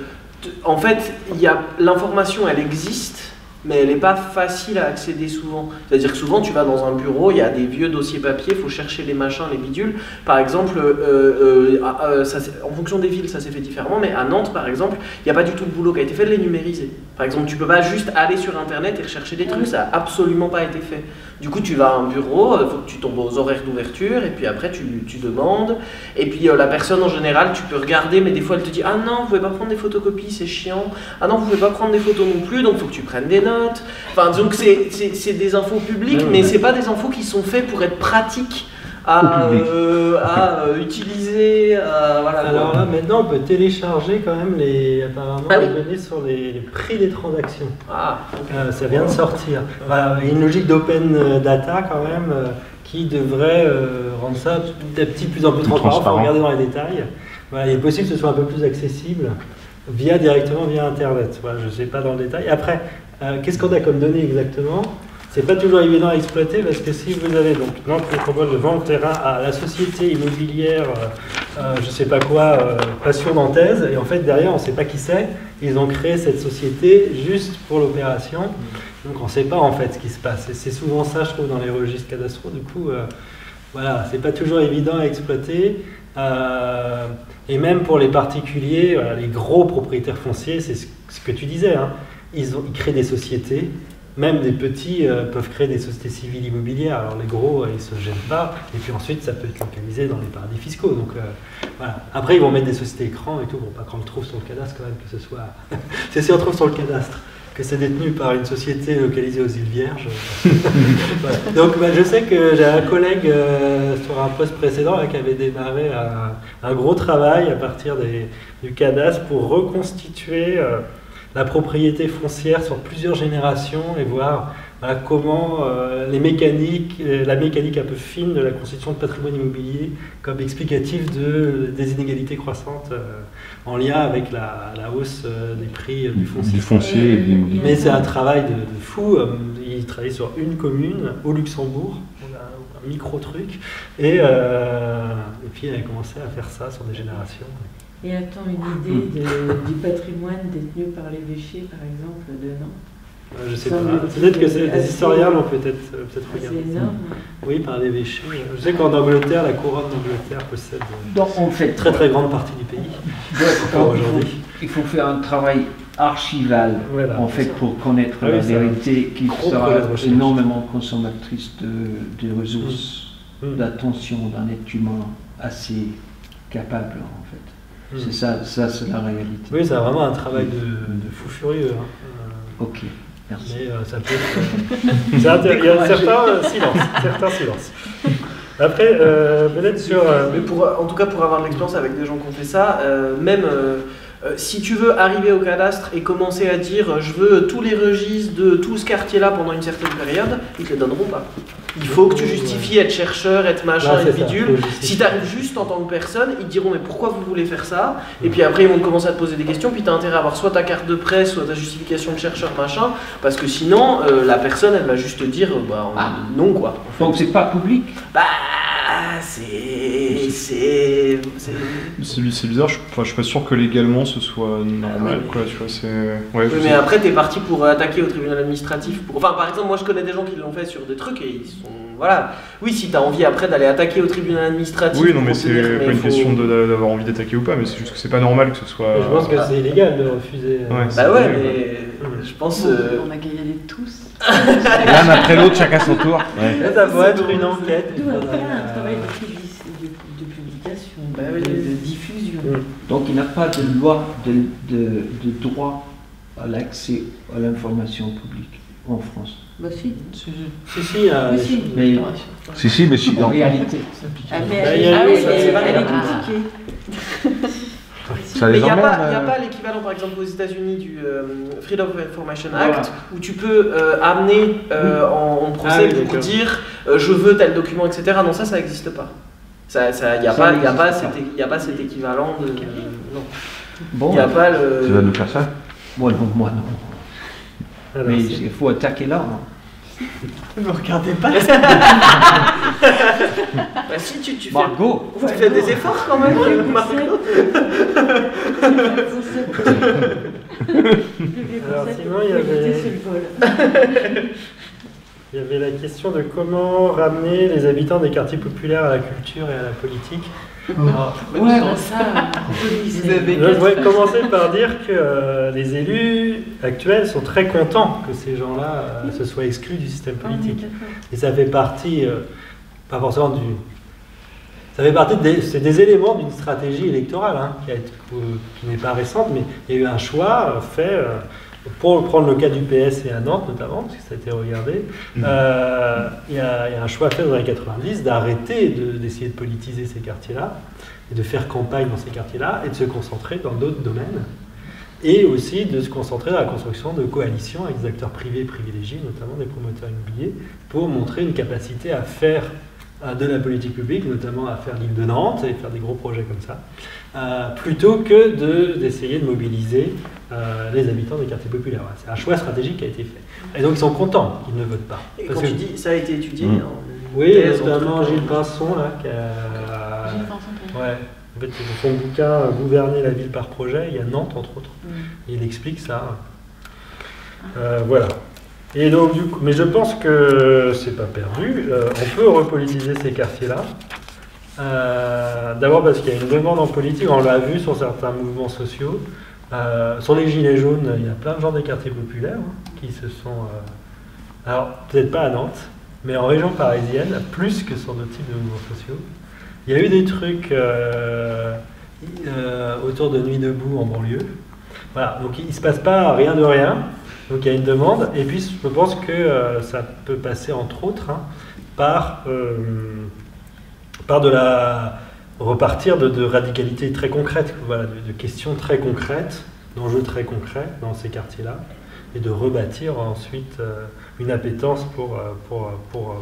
en fait, il y a l'information, elle existe, mais elle n'est pas facile à accéder souvent. C'est-à-dire que souvent, tu vas dans un bureau, il y a des vieux dossiers papier, il faut chercher les machins, les bidules. Par exemple, euh, euh, ah, euh, ça, en fonction des villes, ça s'est fait différemment, mais à Nantes, par exemple, il n'y a pas du tout de boulot qui a été fait de les numériser. Par exemple, tu peux pas juste aller sur Internet et rechercher des trucs, ça n'a absolument pas été fait. Du coup, tu vas à un bureau, il faut que tu tombes aux horaires d'ouverture, et puis après, tu, tu demandes. Et puis, la personne, en général, tu peux regarder, mais des fois, elle te dit Ah non, vous pouvez pas prendre des photocopies, c'est chiant. Ah non, vous pouvez pas prendre des photos non plus, donc il faut que tu prennes des notes. Enfin, donc c'est des infos publiques, mais c'est pas des infos qui sont faites pour être pratiques à, euh, à euh, utiliser. voilà, Alors là, maintenant, on peut télécharger quand même les, apparemment, ah les données sur les, prix des transactions. Ah, euh, ça vient de sortir. Voilà, il y a une logique d'open data quand même qui devrait rendre ça petit à petit plus en plus transparent. Il faut regarder dans les détails. Voilà, il est possible que ce soit un peu plus accessible via directement via Internet. Voilà, je ne sais pas dans le détail. Après, euh, qu'est-ce qu'on a comme données exactement? C'est pas toujours évident à exploiter parce que si vous avez donc Nantes Métropole de vendre terrain à la société immobilière, euh, euh, je sais pas quoi, Passion Nantaise, et en fait derrière on sait pas qui c'est, ils ont créé cette société juste pour l'opération, donc on sait pas en fait ce qui se passe. Et c'est souvent ça, je trouve, dans les registres cadastraux. Du coup, voilà, c'est pas toujours évident à exploiter. et même pour les particuliers, les gros propriétaires fonciers, c'est ce, que tu disais. Hein, ils, créent des sociétés, même des petits euh, peuvent créer des sociétés civiles immobilières. Alors les gros, euh, ils se gênent pas. Et puis ensuite, ça peut être localisé dans les paradis fiscaux. Donc euh, voilà. Après, ils vont mettre des sociétés écrans et tout. Bon, pas qu'on le trouve sur le cadastre quand même, que ce soit. <laughs> c'est si on trouve sur le cadastre que c'est détenu par une société localisée aux îles Vierges. <laughs> Donc bah, je sais que j'ai un collègue sur un poste précédent qui avait démarré un, gros travail à partir du cadastre pour reconstituer la propriété foncière sur plusieurs générations et voir comment euh, les mécaniques, euh, la mécanique un peu fine de la constitution de patrimoine immobilier comme explicatif de, des inégalités croissantes euh, en lien avec la, hausse des prix du foncier. Du foncier Mais c'est un travail de, fou. Il travaille sur une commune au Luxembourg, un micro truc, et, et puis il a commencé à faire ça sur des générations. Et attends, une idée du patrimoine détenu par l'évêché, par exemple, de Nantes euh, je sais pas. Peut-être que des historiens l'ont peut-être euh, peut regardé. C'est énorme. Oui, par l'évêché. Je sais qu'en Angleterre, la couronne d'Angleterre possède une fait, très très grande partie du pays. aujourd'hui. Il faut faire un travail archival en fait pour connaître ah la vérité qui sera énormément consommatrice de, de ressources, mm. Mm. d'attention d'un être humain assez capable en fait. C'est ça, ça c'est la réalité. Oui, c'est vraiment un travail de, de fou furieux. hein. Euh, Ok, merci. Mais euh, ça peut être. euh, Il y a certains euh, silences. Certains silences. Après, euh, peut-être sur. euh, Mais pour, en tout cas, pour avoir de l'expérience avec des gens qui ont fait ça, euh, même si tu veux arriver au cadastre et commencer à dire euh, je veux tous les registres de tout ce quartier-là pendant une certaine période, ils te les donneront pas. Il faut que tu justifies être chercheur, être machin, être bidule. Si tu arrives juste en tant que personne, ils te diront mais pourquoi vous voulez faire ça? Et puis après ils vont commencer à te poser des questions, puis tu as intérêt à avoir soit ta carte de presse, soit ta justification de chercheur machin, parce que sinon euh, la personne elle va juste te dire euh, bah on- non quoi. Donc c'est pas public? Bah c'est c'est c'est C'est bizarre, je, enfin, je suis pas sûr que légalement ce soit normal, quoi, tu vois, c'est... Ouais, mais après, t'es parti pour attaquer au tribunal administratif. Pour... Enfin, par exemple, moi, je connais des gens qui l'ont fait sur des trucs et ils sont. Voilà. Oui, si t'as envie après d'aller attaquer au tribunal administratif. Oui, non, mais c'est pas une faut- question de- d'avoir envie d'attaquer ou pas, mais c'est juste que c'est pas normal que ce soit... Je pense que c'est illégal de refuser. euh, Ouais, Bah ouais, mais je pense. Bon, euh, On a aller tous. L'un après l'autre, chacun son tour. <laughs> Ouais. Là, ça pourrait être une enquête. il Tout faudrait, après un euh, travail de, publication, Bah de, de diffusion. Mm. Donc il n'y a pas de loi de, de, de droit à l'accès à l'information publique en France. Bah si. Si, si, euh, si. Mais Si, si, mais si. en réalité, Ah, mais elle, il y a- ah oui, elle, est- pas elle est grave. <laughs> Ça Mais il n'y a, y euh, pas l'équivalent, par exemple, aux États-Unis du euh, Freedom of Information Voilà. Act, où tu peux euh, amener euh, en, en procès Ah oui, pour dire euh, je veux tel document, etc. Non, ça, ça n'existe pas. Il ça, ça, n'y a, pas- y a, pas cet, y a pas cet équivalent de. non. bon, Il n'y a pas Tu vas le. nous faire ça? Moi non, moi non. alors, Mais il faut attaquer là. hein. Ne me regardez pas. <laughs> bah, si tu, tu fais. Margot, Tu fais des efforts quand même, Marco. <laughs> Alors, sinon, il y avait- <laughs> Il y avait la question de comment ramener les habitants des quartiers populaires à la culture et à la politique. Alors, Ouais, bah ça, Vous avez je voudrais commencer par dire que euh, les élus actuels sont très contents que ces gens-là euh, se soient exclus du système politique. Et ça fait partie, euh, pas forcément du. Ça fait partie des, c'est des éléments d'une stratégie électorale hein, qui, a été- qui n'est pas récente, mais il y a eu un choix euh, fait, euh, pour prendre le cas du PS et à Nantes notamment, parce que ça a été regardé, euh, il, y a, il y a un choix fait dans les années 90 d'arrêter de- d'essayer de politiser ces quartiers-là, et de faire campagne dans ces quartiers-là, et de se concentrer dans d'autres domaines, et aussi de se concentrer dans la construction de coalitions avec des acteurs privés privilégiés, notamment des promoteurs immobiliers, pour montrer une capacité à faire de la politique publique, notamment à faire l'île de Nantes et faire des gros projets comme ça, euh, plutôt que de- d'essayer de, mobiliser euh, les habitants des quartiers populaires. Voilà, C'est un choix stratégique qui a été fait. Et donc ils sont contents qu'ils ne votent pas. Et Parce quand que- tu dis ça a été étudié Mm. en oui, notamment Gilles Pinson, là, qui a... Gilles Pinson, oui. Ouais. En fait, dans son bouquin euh, Gouverner la ville par projet, il y a Nantes, entre autres. Mm. Il explique ça. Euh, voilà. Et donc, du coup, mais je pense que c'est pas perdu. Euh, on peut repolitiser ces quartiers-là. Euh, D'abord parce qu'il y a une demande en politique, on l'a vu sur certains mouvements sociaux. Euh, sur les Gilets jaunes, il y a plein de gens des quartiers populaires hein, qui se sont. alors, peut-être pas à Nantes, mais en région parisienne, plus que sur d'autres types de mouvements sociaux. Il y a eu des trucs autour de Nuit debout en banlieue. Voilà, donc il ne se passe pas rien de rien. Donc il y a une demande. Et puis je pense que euh, ça peut passer entre autres hein, par, euh, par de la repartir de, de radicalité très concrète, voilà, de, questions très concrètes, d'enjeux très concrets dans ces quartiers-là, et de rebâtir ensuite euh, une appétence pour, pour, pour,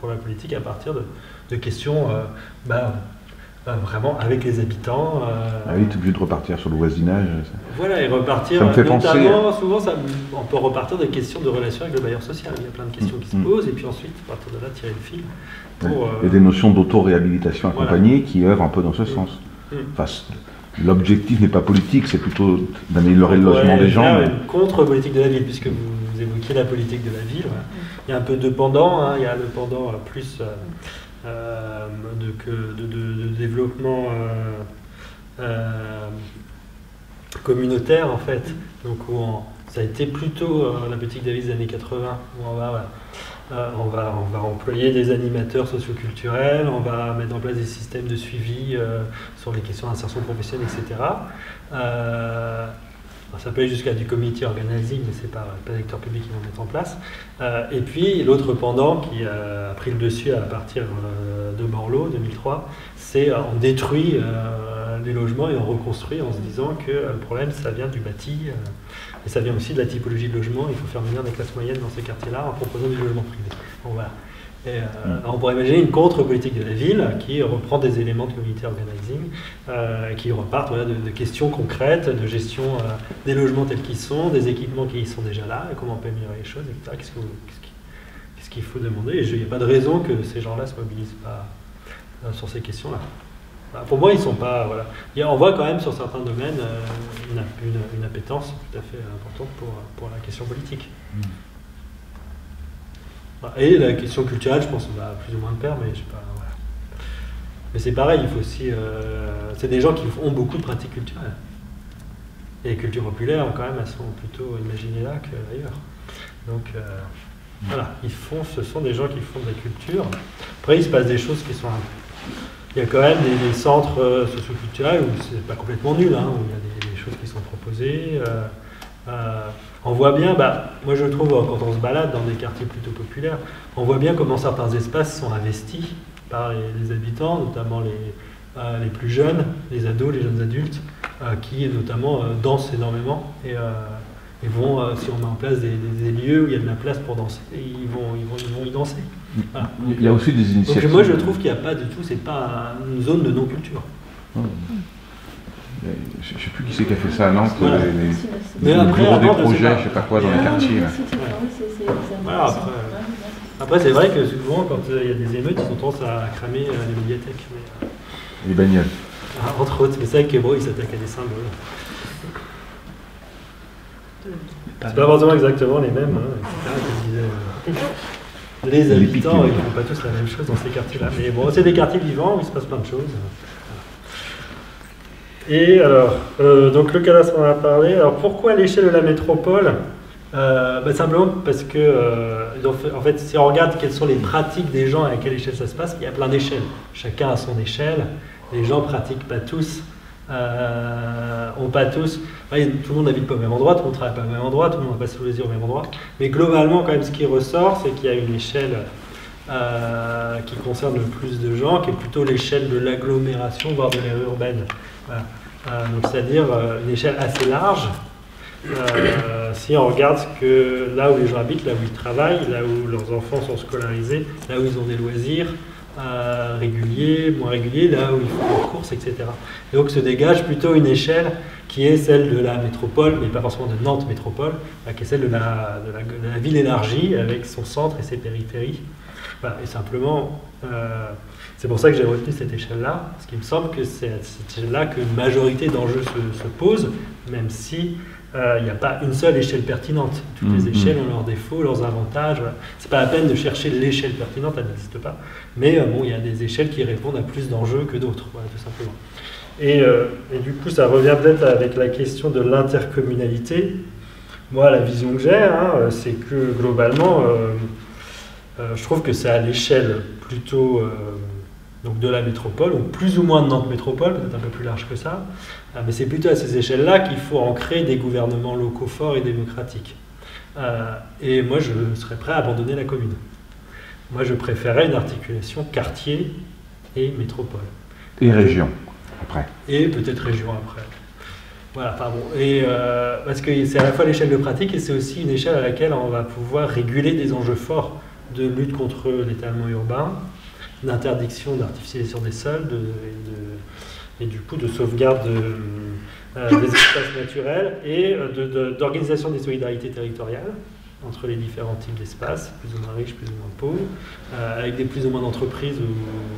pour, la, politique à partir de, de questions bah, vraiment avec les habitants. euh, Ah oui, tu es obligé de repartir sur le voisinage. voilà, et repartir, Ça me fait notamment, souvent, ça, on peut repartir des questions de relations avec le bailleur social. Il y a plein de questions qui se Mm. posent, et puis ensuite, à partir de là, tirer le fil. Ouais. Pour, Il y a euh, des notions d'auto-réhabilitation Voilà. accompagnée qui œuvrent un peu dans ce sens. Mm. Enfin, c- L'objectif n'est pas politique, c'est plutôt d'améliorer le logement des gens. mais- contre-politique de la ville, puisque vous, vous évoquiez la politique de la ville. Il y a un peu de pendant, hein, il y a le pendant euh, plus euh, euh, de, que- de- développement euh, euh, communautaire, en fait. Donc, ça a été plutôt euh, la la ville des années 80, où on va on, va, on va employer des animateurs socioculturels, on va mettre en place des systèmes de suivi sur les questions d'insertion professionnelle, etc. ça peut aller jusqu'à du comité organizing, mais c'est pas, pas les acteurs publics qui vont mettre en place. et puis l'autre pendant qui a pris le dessus à partir de Borloo 2003, c'est on détruit des logements et on reconstruit en se disant que le problème ça vient du bâti et ça vient aussi de la typologie de logement. Il faut faire venir des classes moyennes dans ces quartiers-là en proposant du logement privé. voilà. Et, euh, mm. on pourrait imaginer une contre-politique de la ville qui reprend des éléments de community organizing, euh, qui repartent de, questions concrètes, de gestion euh, des logements tels qu'ils sont, des équipements qui sont déjà là, et comment on peut améliorer les choses, etc. Qu'est-ce qu'il faut demander? Et il n'y a pas de raison que ces gens-là ne se mobilisent pas sur ces questions-là. Bah, pour moi, ils sont pas. Voilà. on voit quand même sur certains domaines une, appétence tout à fait importante pour, pour la question politique. Mm. Bah, et la question culturelle, je pense, va plus ou moins de pair, mais je sais pas. Mais c'est pareil, il faut aussi. Euh, c'est des gens qui ont beaucoup de pratiques culturelles. Et les cultures populaires, quand même, elles sont plutôt imaginées là qu'ailleurs. Donc. Euh, voilà, ils font, ce sont des gens qui font de la culture. Après, il se passe des choses qui sont il y a quand même des, centres euh, socioculturels où c'est pas complètement nul, hein, où il y a des, choses qui sont proposées. Euh, on voit bien, bah, moi je trouve, quand on se balade dans des quartiers plutôt populaires, on voit bien comment certains espaces sont investis par les, habitants, notamment les, les plus jeunes, les ados, les jeunes adultes, qui notamment dansent énormément. Et, vont, euh, si on met en place des, lieux où il y a de la place pour danser, ils vont, ils vont, ils vont y danser. Il y a aussi des initiatives. Donc moi je trouve qu'il n'y a pas du tout, c'est pas une zone de non-culture. Je ne sais plus qui c'est qui a fait ça à Nantes, les, les, après, des projets, je ne sais pas quoi, dans les quartiers. après, c'est vrai que souvent, quand euh, il y a des émeutes, ils ont tendance à cramer euh, les médiathèques. Les bagnoles. Ah, entre autres, mais c'est vrai que bon, ils s'attaquent à des symboles. C'est pas forcément exactement les mêmes, hein, euh, les habitants, ils ne font pas tous la même chose dans ces quartiers-là. Mais bon, c'est des quartiers vivants où il se passe plein de choses. Et alors, euh, donc le cadastre on en a parlé. Alors pourquoi l'échelle de la métropole? Euh, bah, Simplement parce que, en fait, si on regarde quelles sont les pratiques des gens et à quelle échelle ça se passe, il y a plein d'échelles. Chacun a son échelle. Les gens pratiquent pas tous euh, on pas tous, tout le monde n'habite pas au même endroit, tout le monde travaille pas au même endroit, tout le monde n'a pas ses loisirs au même endroit. Mais globalement, quand même, ce qui ressort, c'est qu'il y a une échelle euh, qui concerne le plus de gens, qui est plutôt l'échelle de l'agglomération, voire de l'ère urbaine. Euh, donc, c'est-à-dire une échelle assez large. si on regarde que là où les gens habitent, là où ils travaillent, là où leurs enfants sont scolarisés, là où ils ont des loisirs, réguliers, moins réguliers, là où ils font leurs courses, etc. Et donc se dégage plutôt une échelle qui est celle de la métropole, mais pas forcément de Nantes métropole, qui est celle de la, ville élargie avec son centre et ses périphéries. et simplement, euh, c'est pour ça que j'ai retenu cette échelle-là, parce qu'il me semble que c'est à cette échelle-là qu'une majorité d'enjeux se, se pose, même si euh, il n'y a pas une seule échelle pertinente. Toutes les mm, échelles ont leurs défauts, leurs avantages. C'est pas la peine de chercher l'échelle pertinente, elle n'existe pas. Mais euh, bon, il y a des échelles qui répondent à plus d'enjeux que d'autres, tout simplement. Et, euh, et, du coup, ça revient peut-être avec la question de l'intercommunalité. Moi, la vision que j'ai, hein, c'est que globalement, je trouve que c'est à l'échelle plutôt donc de la métropole, ou plus ou moins de Nantes métropole, peut-être un peu plus large que ça, ah, mais c'est plutôt à ces échelles-là qu'il faut ancrer des gouvernements locaux forts et démocratiques. Euh, et moi, je serais prêt à abandonner la commune. Moi, je préférerais une articulation quartier et métropole. Et région, après. Et peut-être région après. Voilà, pardon. Et, euh, parce que c'est à la fois l'échelle de pratique et c'est aussi une échelle à laquelle on va pouvoir réguler des enjeux forts de lutte contre l'étalement urbain, d'interdiction d'artificialisation des sols, de et du coup de sauvegarde euh, <laughs> des espaces naturels et euh, d'organisation des solidarités territoriales entre les différents types d'espaces, plus ou moins riches, plus ou moins pauvres, euh, avec des plus ou moins d'entreprises.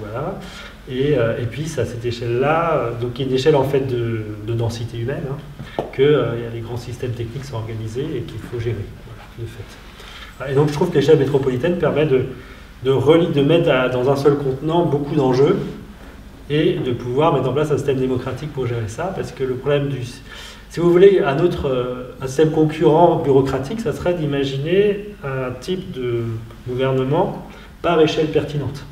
Voilà. Et, et, puis, à cette échelle-là, donc une échelle en fait de, densité humaine, hein, que les grands systèmes techniques sont organisés et qu'il faut gérer, de fait. Et donc je trouve que l'échelle métropolitaine permet de, de, de mettre dans un seul contenant beaucoup d'enjeux et de pouvoir mettre en place un système démocratique pour gérer ça, parce que le problème du... Si vous voulez, un autre un système concurrent bureaucratique, ça serait d'imaginer un type de, gouvernement par échelle pertinente.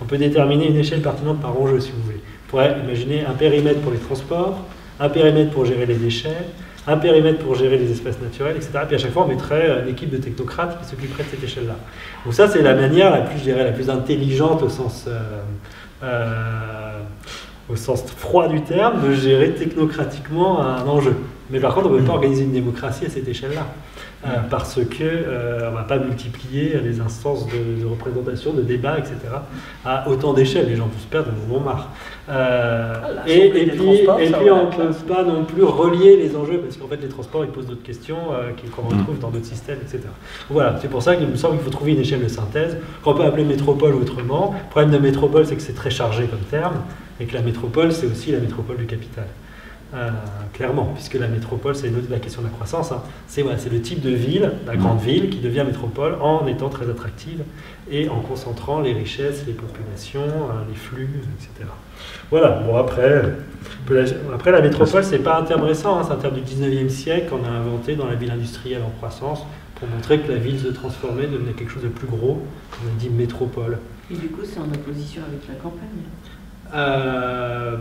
On peut déterminer une échelle pertinente par enjeu, si vous voulez. On pourrait imaginer un périmètre pour les transports, un périmètre pour gérer les déchets, un périmètre pour gérer les espaces naturels, etc. Puis à chaque fois, on mettrait une équipe de technocrates qui s'occuperait de cette échelle-là. Donc ça, c'est la manière la plus, je dirais, la plus intelligente au sens, euh, euh, au sens froid du terme de gérer technocratiquement un enjeu. Mais par contre, on ne peut pas organiser une démocratie à cette échelle-là. Parce que euh, on va pas multiplier les instances de, représentation, de débat, etc. à autant d'échelles. Les gens vont se perdre, ils en ont marre. Euh, Ah, et, et puis, et puis on ne peut pas non plus relier les enjeux parce qu'en fait les transports ils posent d'autres questions euh, qu'on retrouve dans d'autres systèmes, etc. Voilà, c'est pour ça qu'il me semble qu'il faut trouver une échelle de synthèse qu'on peut appeler métropole autrement. Le problème de métropole, c'est que c'est très chargé comme terme et que la métropole, c'est aussi la métropole du capital. Euh, clairement, puisque la métropole, c'est une autre- la question de la croissance. hein. C'est voilà, le type de ville, la grande ville, qui devient métropole en étant très attractive et en concentrant les richesses, les populations, euh, les flux, etc. Voilà, bon après, après la métropole, c'est pas un terme récent, hein, c'est un terme du 19e siècle qu'on a inventé dans la ville industrielle en croissance pour montrer que la ville se transformait, devenait quelque chose de plus gros, on a dit métropole. Et du coup, c'est en opposition avec la campagne? Euh,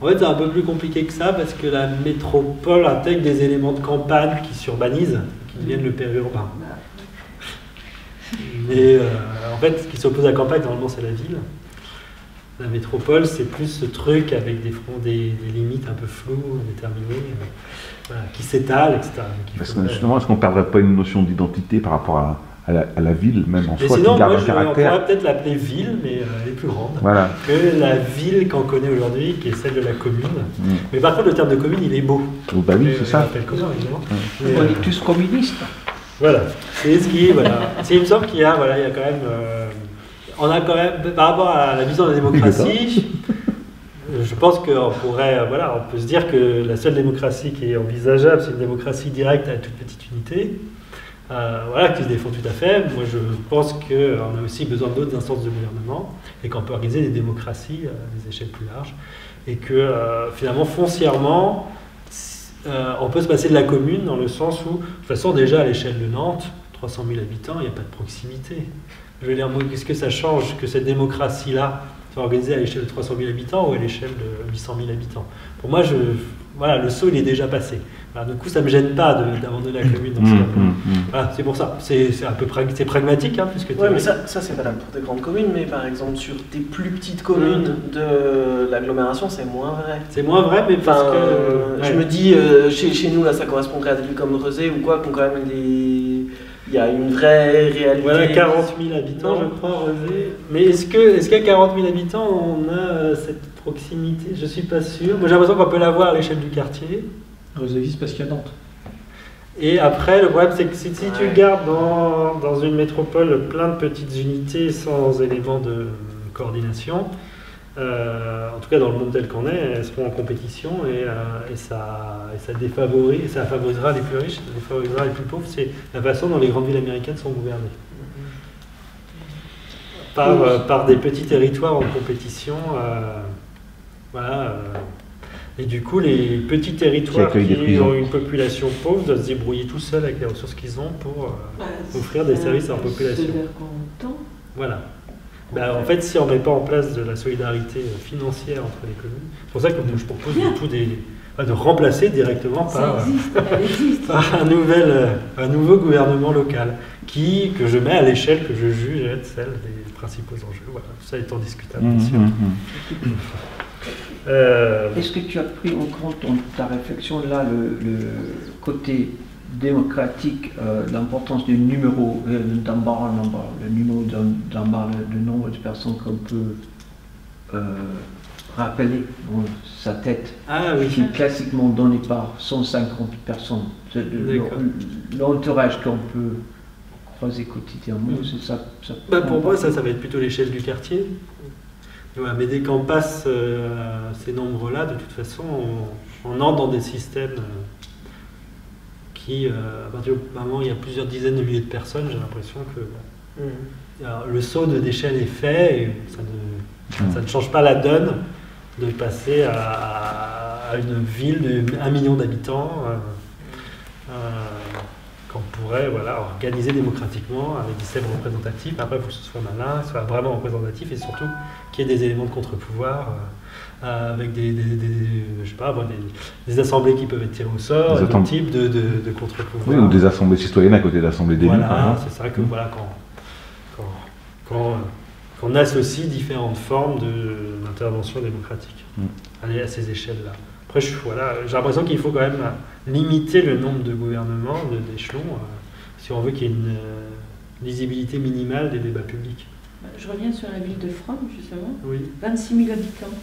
en fait, c'est un peu plus compliqué que ça parce que la métropole intègre des éléments de campagne qui s'urbanisent, qui deviennent le périurbain. Mais euh, en fait, ce qui s'oppose à la campagne, normalement, c'est la ville. La métropole, c'est plus ce truc avec des, fronts, des, des limites un peu floues, indéterminées, euh, voilà, qui s'étalent, etc. Justement, est-ce qu'on ne perdrait pas une notion d'identité par rapport à, à la, à la ville, même en Mais soi, sinon, qui garde moi, un je, on caractère pourrait peut-être l'appeler ville, mais euh, elle est plus grande Voilà. que la ville qu'on connaît aujourd'hui, qui est celle de la commune. Mm. Mais par contre, le terme de commune, il est beau. Oh, bah oui, Et, c'est euh, ça. on l'appelle commun, évidemment. Mais, On euh, est tous communistes. voilà. C'est ce qui, voilà. C'est, il me semble qu'il y a, voilà, il y a quand même, euh, on a quand même, par rapport à la vision de la démocratie, euh, je pense qu'on pourrait, euh, voilà, on peut se dire que la seule démocratie qui est envisageable, c'est une démocratie directe à toute petite unité. Euh, voilà, qui se défend tout à fait. Moi, je pense qu'on a aussi besoin d'autres instances de gouvernement et qu'on peut organiser des démocraties à des échelles plus larges. Et que euh, finalement, foncièrement, euh, on peut se passer de la commune dans le sens où, de toute façon, déjà à l'échelle de Nantes, 300 000 habitants, il n'y a pas de proximité. Je veux dire, qu'est-ce que ça change que cette démocratie-là soit organisée à l'échelle de 300 000 habitants ou à l'échelle de 800 000 habitants? Pour moi, je, voilà, le saut, il est déjà passé. Voilà, du coup, ça ne me gêne pas d'abandonner la commune dans ce Mm, cas-là. mm, mm. Voilà, c'est pour ça. C'est un peu c'est pragmatique, hein, puisque Ouais, mais ça, ça c'est valable pour des grandes communes, mais par exemple sur des plus petites communes de l'agglomération, c'est moins vrai. c'est moins vrai, mais parce Enfin, que euh, je me dis, euh, chez, chez nous, là, ça correspondrait à des villes comme Rosé ou quoi, qui ont quand même des. Il y a une vraie réalité. Voilà, 40 000 habitants, Non. je crois, Rosé. Mais est-ce que, est-ce qu'à 40 000 habitants, on a euh, cette proximité Je suis pas sûr. Moi, j'ai l'impression qu'on peut l'avoir à l'échelle du quartier. Rose existe parce qu'il y a Nantes. Et après, le problème, c'est que si, si tu gardes dans, dans une métropole plein de petites unités sans éléments de coordination, euh, en tout cas dans le monde tel qu'on est, elles seront en compétition et, euh, et ça, et ça défavorise, ça favorisera les plus riches, ça défavorisera les plus pauvres. C'est la façon dont les grandes villes américaines sont gouvernées. Par, euh, par des petits territoires en compétition. Voilà. euh, et du coup, les petits territoires qui ont une population pauvre doivent se débrouiller tout seuls avec les ressources qu'ils ont pour. euh, Offrir des services à la population. Voilà. Ben, en fait, si on ne met pas en place de la solidarité euh, financière entre les communes, c'est pour ça que je propose du coup des, de remplacer directement par, existe, <laughs> un, nouvel, un nouveau gouvernement local qui, que je mets à l'échelle que je juge être celle des principaux enjeux. Voilà, ça étant discutable, bien Mm, sûr. mm, mm. <laughs> Euh, Est-ce que tu as pris en compte dans ta réflexion là le, le côté démocratique, euh, l'importance du numéro, euh, d'un bar en le numéro d'un bar, le, le nombre de personnes qu'on peut rappeler dans sa tête, ah oui. qui est classiquement donné par 150 personnes. C'est. L'entourage qu'on peut croiser quotidiennement, c'est ça, ça Bah, pour moi, ça, ça va être plutôt l'échelle du quartier. Voilà, mais dès qu'on passe euh, ces nombres-là, de toute façon, on, on entre dans des systèmes euh, qui, euh, à partir du moment où il y a plusieurs dizaines de milliers de personnes, j'ai l'impression que alors, le saut de d'échelle est fait et ça ne, ça ne change pas la donne de passer à, à une ville de 1 million d'habitants euh, euh, qu'on pourrait voilà, organiser démocratiquement avec des systèmes représentatifs. Après, il faut que ce soit malin, que ce soit vraiment représentatif et surtout qu'il y ait des éléments de contre-pouvoir. Euh, avec des, des, je sais pas, des, des, assemblées qui peuvent être tirées au sort, des types de, de, de contre-pouvoir. Oui, ou des assemblées citoyennes à côté d'assemblées d'élus. Voilà, c'est ça que voilà, quand, quand, quand, on associe différentes formes d'intervention démocratique mm. à ces échelles-là. Après, voilà, j'ai l'impression qu'il faut quand même limiter le nombre de gouvernements, d'échelons, euh, si on veut qu'il y ait une euh, lisibilité minimale des débats publics. Bah, je reviens sur la ville de From, justement. Oui. 26 000 habitants.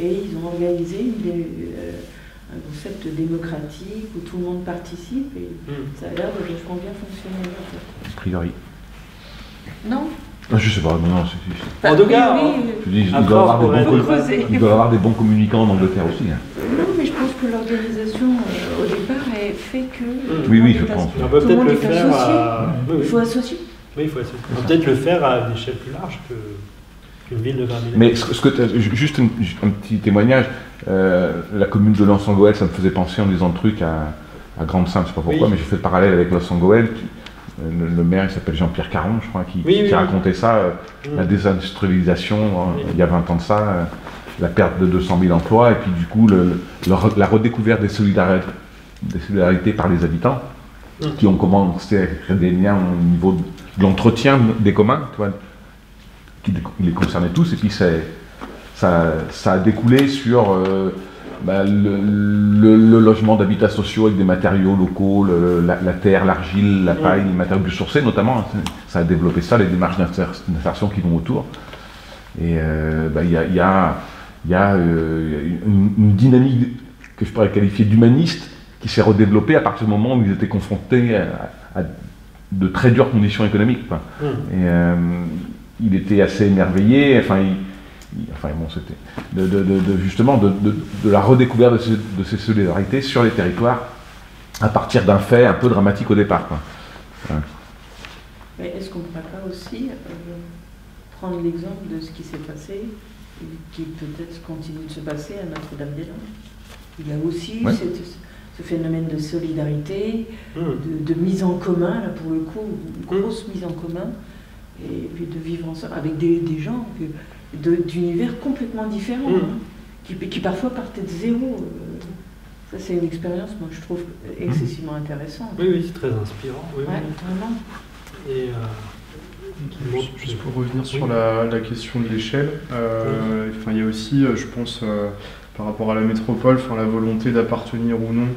Et ils ont organisé euh, un concept démocratique où tout le monde participe et hmm. ça a l'air de vachement bien fonctionner. A priori. Non? Ah, je sais pas, non, non, c'est. En tout cas, il, doit avoir des bons communicants en Angleterre aussi. Hein. Non, mais je pense que l'organisation, euh, au départ, est fait que. Oui, oui, je pense. On peut peut-être le faire. Il faut associer. Oui, il faut associer. On peut peut-être le faire à une échelle plus large que ville de 20 000 Mais ce, que juste un, petit témoignage, euh, la commune de Los Angeles, ça me faisait penser en disant le truc à, à Grande-Sainte, je ne sais pas pourquoi, mais j'ai fait le parallèle avec Los Angeles. Le, maire, il s'appelle Jean-Pierre Caron, je crois, qui, qui racontait ça, euh, la désindustrialisation, hein, il y a 20 ans de ça, euh, la perte de 200 000 emplois, et puis du coup, la redécouverte des solidarités, des solidarités par les habitants, mm. qui ont commencé à créer des liens au niveau de l'entretien des communs, tu vois, qui les concernait tous, et puis ça, ça a découlé sur euh, bah, le, logement d'habitats sociaux avec des matériaux locaux, la, terre, l'argile, la paille, les matériaux biosourcés notamment. Hein, ça a développé ça, les démarches d'insertion qui vont autour. Et euh, bah, il y a, y a, euh, une, dynamique que je pourrais qualifier d'humaniste qui s'est redéveloppée à partir du moment où ils étaient confrontés à, de très dures conditions économiques. Mmh. Et, il était assez émerveillé, enfin, enfin bon, c'était de, justement de, la redécouverte de ces, solidarités sur les territoires à partir d'un fait un peu dramatique au départ. Mais est-ce qu'on ne pourrait pas aussi euh, prendre l'exemple de ce qui s'est passé et qui peut-être continue de se passer à Notre-Dame-des-Landes? Il y a aussi ce phénomène de solidarité, hmm. de, mise en commun, là pour le coup, une grosse mise en commun, et puis de vivre ensemble avec des, des gens d'univers complètement différents, mm. hein, qui, qui, parfois partaient de zéro. Euh. Ça, c'est une expérience, moi, je trouve excessivement intéressante. Oui, oui, c'est très inspirant. Oui, vraiment. Et, euh, juste, pour revenir sur la, la question de l'échelle, euh, il y a aussi, je pense, par rapport à la métropole, la volonté d'appartenir ou non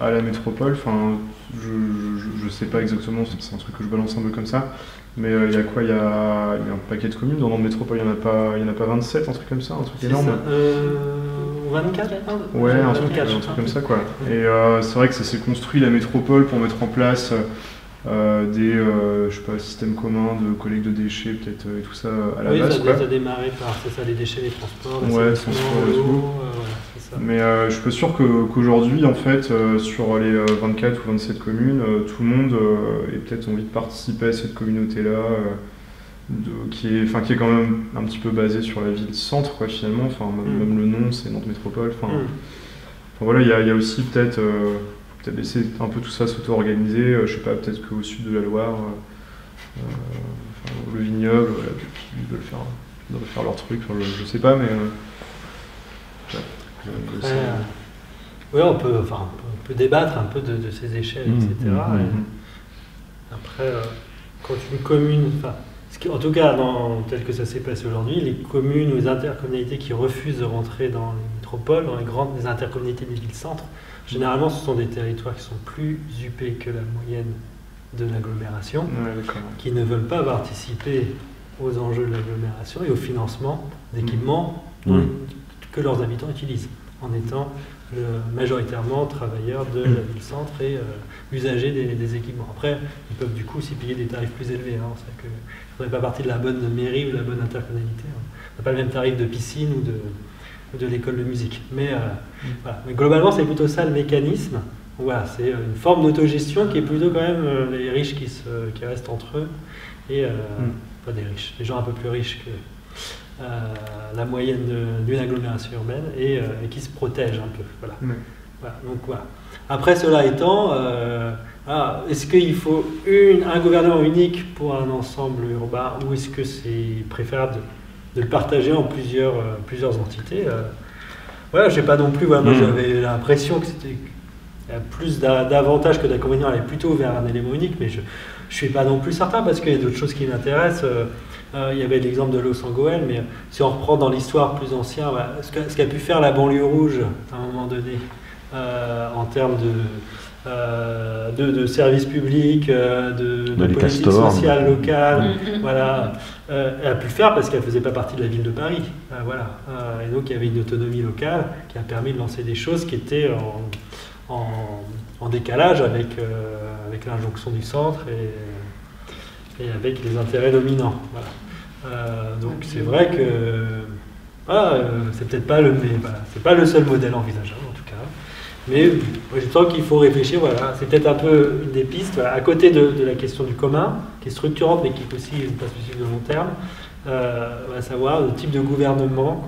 à la métropole. Enfin, je sais pas exactement, c'est un truc que je balance un peu comme ça, mais euh, il y a quoi Il y, a, un paquet de communes dans le métropole, il n'y en, a pas, y en a pas 27, un truc comme ça, un truc énorme. Euh, 24 Ouais, un, truc, un truc, comme ça quoi. Et euh, c'est vrai que ça s'est construit la métropole pour mettre en place euh, des je sais pas, systèmes communs de collecte de déchets peut-être et tout ça à la base. Oui, ça, a démarré par ça, les déchets, les transports, ouais, transport tout. Mais euh, je suis pas sûr qu'aujourd'hui, en fait, euh, sur les 24 euh, ou 27 communes, tout le monde ait peut-être envie de participer à cette communauté-là, qui, est, qui est quand même un petit peu basée sur la ville-centre, quoi, finalement. Enfin, même mm. le nom, c'est Nantes Métropole. Enfin, mm. voilà, il y, a aussi peut-être peut laisser un peu tout ça s'auto-organiser. je sais pas, peut-être qu'au sud de la Loire, le vignoble, voilà, ils veulent faire, faire leur truc, je, je sais pas, mais. Oui, on peut, enfin, on peut débattre un peu de, ces échelles, etc. Mmh, mmh, mmh. Après, euh, quand une commune, enfin, en tout cas, dans, tel que ça s'est passé aujourd'hui, les communes ou les intercommunalités qui refusent de rentrer dans les métropoles, dans les grandes les intercommunalités des villes-centres, généralement, ce sont des territoires qui sont plus upés que la moyenne de l'agglomération, qui ne veulent pas participer aux enjeux de l'agglomération et au financement d'équipements que leurs habitants utilisent, en étant euh, majoritairement travailleurs de la ville-centre et euh, usagers des, équipements. Après, ils peuvent du coup aussi payer des tarifs plus élevés. Hein. Que on n'est pas partie de la bonne mairie ou de la bonne intercommunalité. Hein. On n'a pas le même tarif de piscine ou de, de l'école de musique. Mais, euh, voilà. Mais globalement, c'est plutôt ça le mécanisme. Voilà, c'est une forme d'autogestion qui est plutôt quand même les riches qui, se, qui restent entre eux et mm. pas des riches, les gens un peu plus riches que, euh, la moyenne d'une agglomération urbaine et, euh, et, qui se protège un peu. Voilà. donc, voilà. Après, cela étant, euh, ah, est-ce qu'il faut une, un gouvernement unique pour un ensemble urbain ou est-ce que c'est préférable de, le partager en plusieurs, euh, plusieurs entités euh? Voilà, je sais pas non plus, moi hmm. j'avais l'impression que c'était plus d'avantages que d'inconvénients, aller plutôt vers un élément unique, mais je ne suis pas non plus certain parce qu'il y a d'autres choses qui m'intéressent. Euh, il y avait l'exemple de Los Angeles, mais si on reprend dans l'histoire plus ancienne, ce qu'a pu faire la banlieue rouge à un moment donné en termes de, euh, de, services publics, euh, de, de politique sociale locale, mm, mm. voilà, euh, elle a pu le faire parce qu'elle ne faisait pas partie de la ville de Paris. voilà. et donc il y avait une autonomie locale qui a permis de lancer des choses qui étaient en, en, décalage avec, avec l'injonction du centre et, et, avec les intérêts dominants. donc c'est vrai que voilà, c'est peut-être pas le, c'est pas le seul modèle envisageable. Mais je pense qu'il faut réfléchir, voilà, c'est peut-être un peu une des pistes, à côté de, la question du commun, qui est structurante mais qui est aussi une perspective de long terme, euh, à savoir le type de gouvernement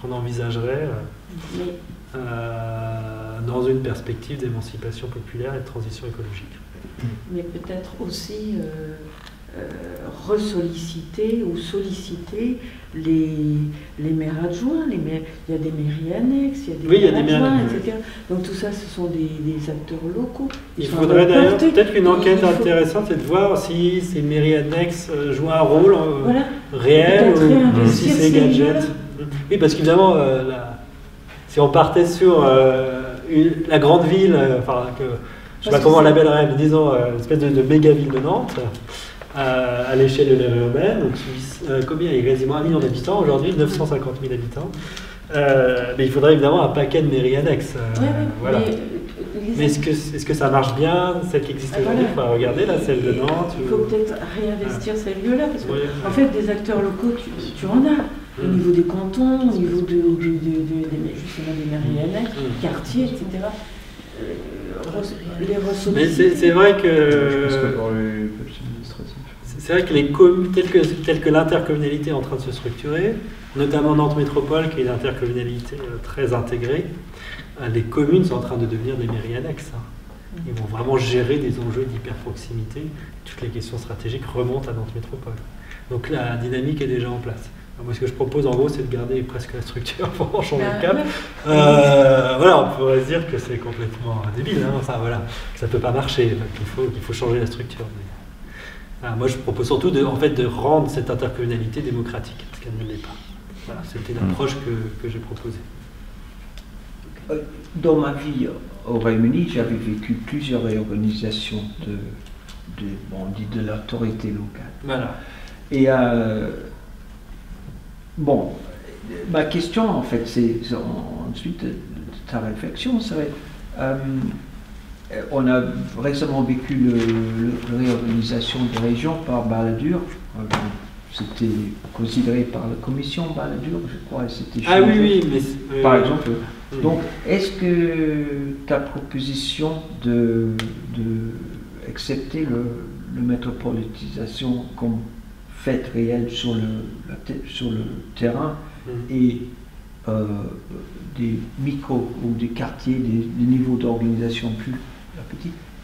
qu'on envisagerait euh, euh, dans une perspective d'émancipation populaire et de transition écologique. Mais peut-être aussi euh, ressolliciter ou solliciter les, les maires adjoints. Les maires, il y a des mairies annexes, il y a des oui, maires adjoints, etc. Donc tout ça, ce sont des, des acteurs locaux. Il faudrait d'ailleurs peut-être qu'une enquête intéressante, c'est de voir si ces mairies annexes euh, jouent un rôle euh, réel ou si c'est gadget. Oui, parce qu'évidemment, si on partait sur la grande ville, enfin, que, je pas comment on l'appellerait, mais disons une espèce de, de méga ville de Nantes, à, l'échelle de l'ère urbaine. Euh, combien il y a quasiment un million d'habitants aujourd'hui, 950 000 habitants. Euh, mais il faudrait évidemment un paquet de mairies annexes. Euh, voilà. Mais, est-ce que, est que ça marche bien, celle qui existe aujourd'hui? Il faut regarder là, celle de Nantes. Il faut peut-être réinvestir ces lieux-là, parce en fait, des acteurs locaux, tu, en as. Au niveau des cantons, au niveau de, des, justement des mairies annexes, mm. quartiers, etc. les Mais c'est vrai que. C'est vrai que les communes, telles que, que l'intercommunalité est en train de se structurer, notamment Nantes Métropole, qui est une intercommunalité euh, très intégrée, euh, les communes sont en train de devenir des mairies annexes. Hein. Ils vont vraiment gérer des enjeux d'hyper-proximité. Toutes les questions stratégiques remontent à Nantes Métropole. Donc la dynamique est déjà en place. Moi, ce que je propose, en gros, c'est de garder presque la structure <laughs> pour en changer le cap. Euh, voilà, on pourrait se dire que c'est complètement débile, hein, ça, voilà, que ça ne peut pas marcher, qu'il faut, qu'il faut changer la structure. Moi, je propose surtout de, en fait, de rendre cette intercommunalité démocratique, parce qu'elle ne l'est pas. Voilà, c'était hmm. l'approche que, que j'ai proposée. Euh, dans ma vie au Royaume-Uni, j'avais vécu plusieurs réorganisations de, de, bon, de l'autorité locale. Voilà. Et euh, bon, ma question en fait, c'est ensuite de, ta réflexion, serait euh, euh, on a récemment vécu la réorganisation des régions par Balladur. Euh, c'était considéré par la commission Balladur, je crois. C'était ah oui, oui, mais. Par exemple. Donc, est-ce que ta proposition de, de accepter le, métropolitisation comme fait réel sur le, sur le terrain mm. et euh, des micros ou des quartiers, des niveaux d'organisation plus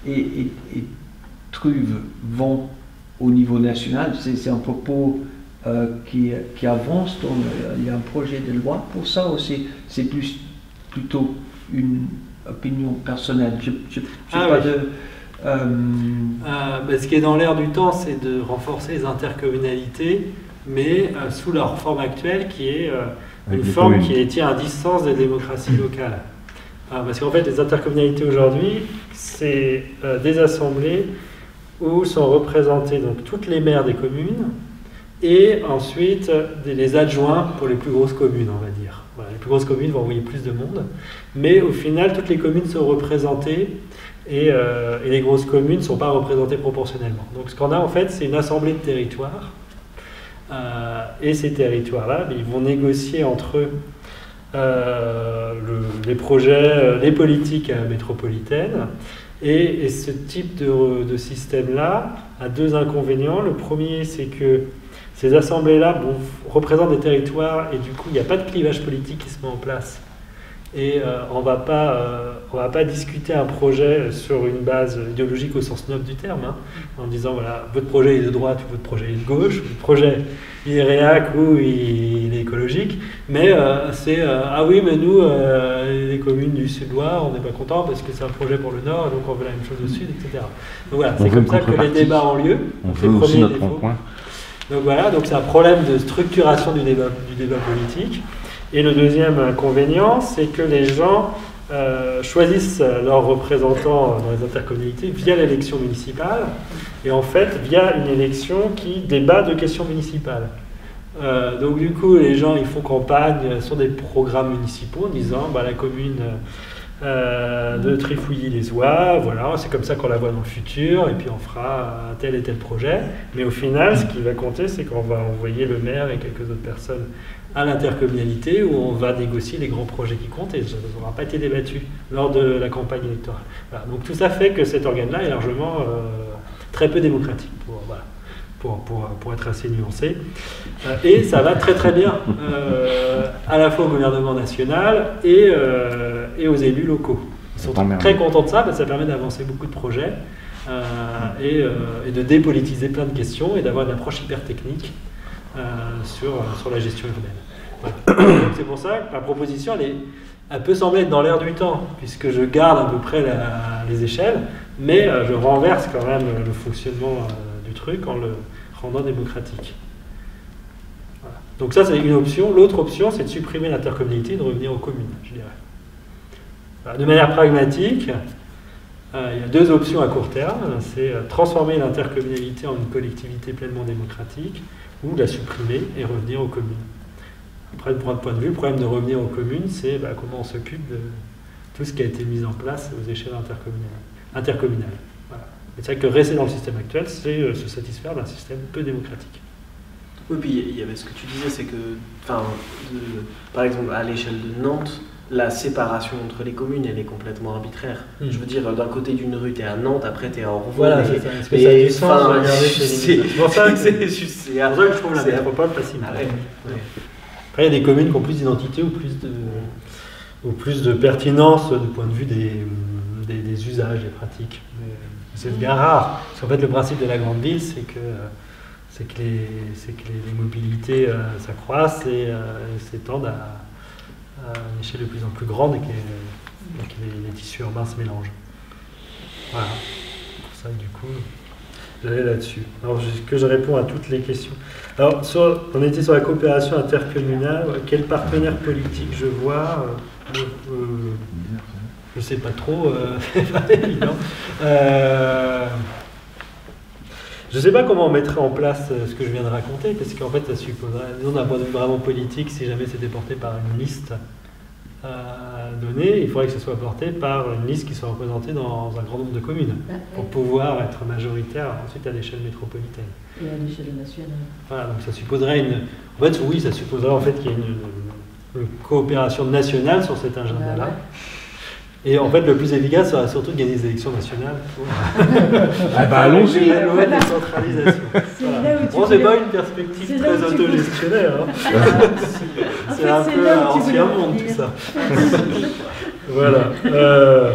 et, et, et vont au niveau national. C'est un propos euh, qui, qui, avance. Donc, il y a un projet de loi pour ça aussi. C'est plus plutôt une opinion personnelle? Je, je, ah pas de, ben, ce qui est dans l'air du temps, c'est de renforcer les intercommunalités, mais sous leur forme actuelle, qui est une forme qui tient à distance des démocraties locales. Ah, parce qu'en fait, les intercommunalités aujourd'hui, c'est euh, des assemblées où sont représentées donc, toutes les maires des communes et ensuite les adjoints pour les plus grosses communes, on va dire. les plus grosses communes vont envoyer plus de monde, mais au final, toutes les communes sont représentées et, euh, les grosses communes ne sont pas représentées proportionnellement. Donc ce qu'on a en fait, c'est une assemblée de territoires. Euh, et ces territoires-là, ils vont négocier entre eux euh, les projets, les politiques métropolitaines. Et, ce type de, système-là a deux inconvénients. Le premier, c'est que ces assemblées-là représentent des territoires et du coup, il n'y a pas de clivage politique qui se met en place. Et euh, on va pas, euh, on va pas discuter un projet sur une base idéologique au sens noble du terme, hein, en disant voilà, votre projet est de droite ou votre projet est de gauche, votre projet il est réac ou il est écologique, mais euh, c'est ah oui, mais nous, les communes du Sud-Ouest, on n'est pas content parce que c'est un projet pour le Nord, donc on veut la même chose au Sud, etc. Donc voilà, c'est comme ça que les débats ont lieu. On veut aussi notre point. Donc voilà, donc c'est un problème de structuration du débat, du débat politique. Et le deuxième inconvénient, c'est que les gens euh, choisissent leurs représentants dans les intercommunalités via l'élection municipale, et en fait via une élection qui débat de questions municipales. Euh, donc du coup, les gens ils font campagne sur des programmes municipaux en disant bah, la commune euh, de Trifouilly-les-Oies, voilà, c'est comme ça qu'on la voit dans le futur, et puis on fera tel et tel projet. Mais au final, ce qui va compter, c'est qu'on va envoyer le maire et quelques autres personnes à l'intercommunalité où on va négocier les grands projets qui comptent et ça n'aura pas été débattu lors de la campagne électorale. Donc tout ça fait que cet organe-là est largement euh, très peu démocratique, pour, voilà, pour, pour, pour, être assez nuancé. Euh, et ça va très très bien euh, à la fois au gouvernement national et, et aux élus locaux. Ils sont très contents de ça parce que ça permet d'avancer beaucoup de projets et, et, de dépolitiser plein de questions et d'avoir une approche hyper technique sur, sur la gestion urbaine. <coughs> C'est pour ça que ma proposition, elle, peut sembler être dans l'air du temps, puisque je garde à peu près les échelles, mais euh, je renverse quand même le fonctionnement euh, du truc en le rendant démocratique. Donc ça, c'est une option. L'autre option, c'est de supprimer l'intercommunalité et de revenir aux communes, je dirais. de manière pragmatique, il y a deux options à court terme. C'est transformer l'intercommunalité en une collectivité pleinement démocratique ou la supprimer et revenir aux communes. Après, de point de vue, le problème de revenir aux communes, c'est bah, comment on s'occupe de tout ce qui a été mis en place aux échelles intercommunales. c'est vrai que rester dans le système actuel, c'est euh, se satisfaire d'un système peu démocratique. Oui, puis il y avait ce que tu disais, c'est que, par exemple, à l'échelle de Nantes, la séparation entre les communes, elle est complètement arbitraire. Hmm. Je veux dire, d'un côté d'une rue, tu es à Nantes, après tu es à Orvaux. Voilà, c'est ça. Est-ce que ça a du sens <laughs> C'est pour ça que je trouve la métropole facile. Après, il y a des communes qui ont plus d'identité ou plus de, ou plus de pertinence du point de vue des, des, usages, des pratiques. C'est bien rare. Parce qu'en fait, le principe de la grande ville, c'est que c'est que, les, que les, mobilités euh, s'accroissent et euh, s'étendent à à une échelle de plus en plus grande et que, les, tissus urbains se mélangent. Voilà. Pour ça, du coup, j'allais là-dessus. Alors, que je réponds à toutes les questions. Alors, on était sur la coopération intercommunale. Quel partenaire politique je vois euh, euh, Je ne sais pas trop, euh. <laughs> Je ne sais pas comment on mettrait en place ce que je viens de raconter, parce qu'en fait, ça supposerait, d'un point de vue vraiment politique, si jamais c'était porté par une liste euh, donnée, il faudrait que ce soit porté par une liste qui soit représentée dans un grand nombre de communes, bah, pour pouvoir être majoritaire ensuite à l'échelle métropolitaine. Et à l'échelle nationale. Voilà, donc ça supposerait une. En fait, oui, ça supposerait en fait qu'il y ait une, coopération nationale sur cet agenda-là. Bah et en fait, le plus efficace sera surtout de gagner des élections nationales. <laughs> ah bah allons-y La loi de décentralisation. Bon, c'est pas une perspective très autogestionnaire. Hein. <laughs> <laughs> c'est un peu ancien monde tout ça. voilà. Euh,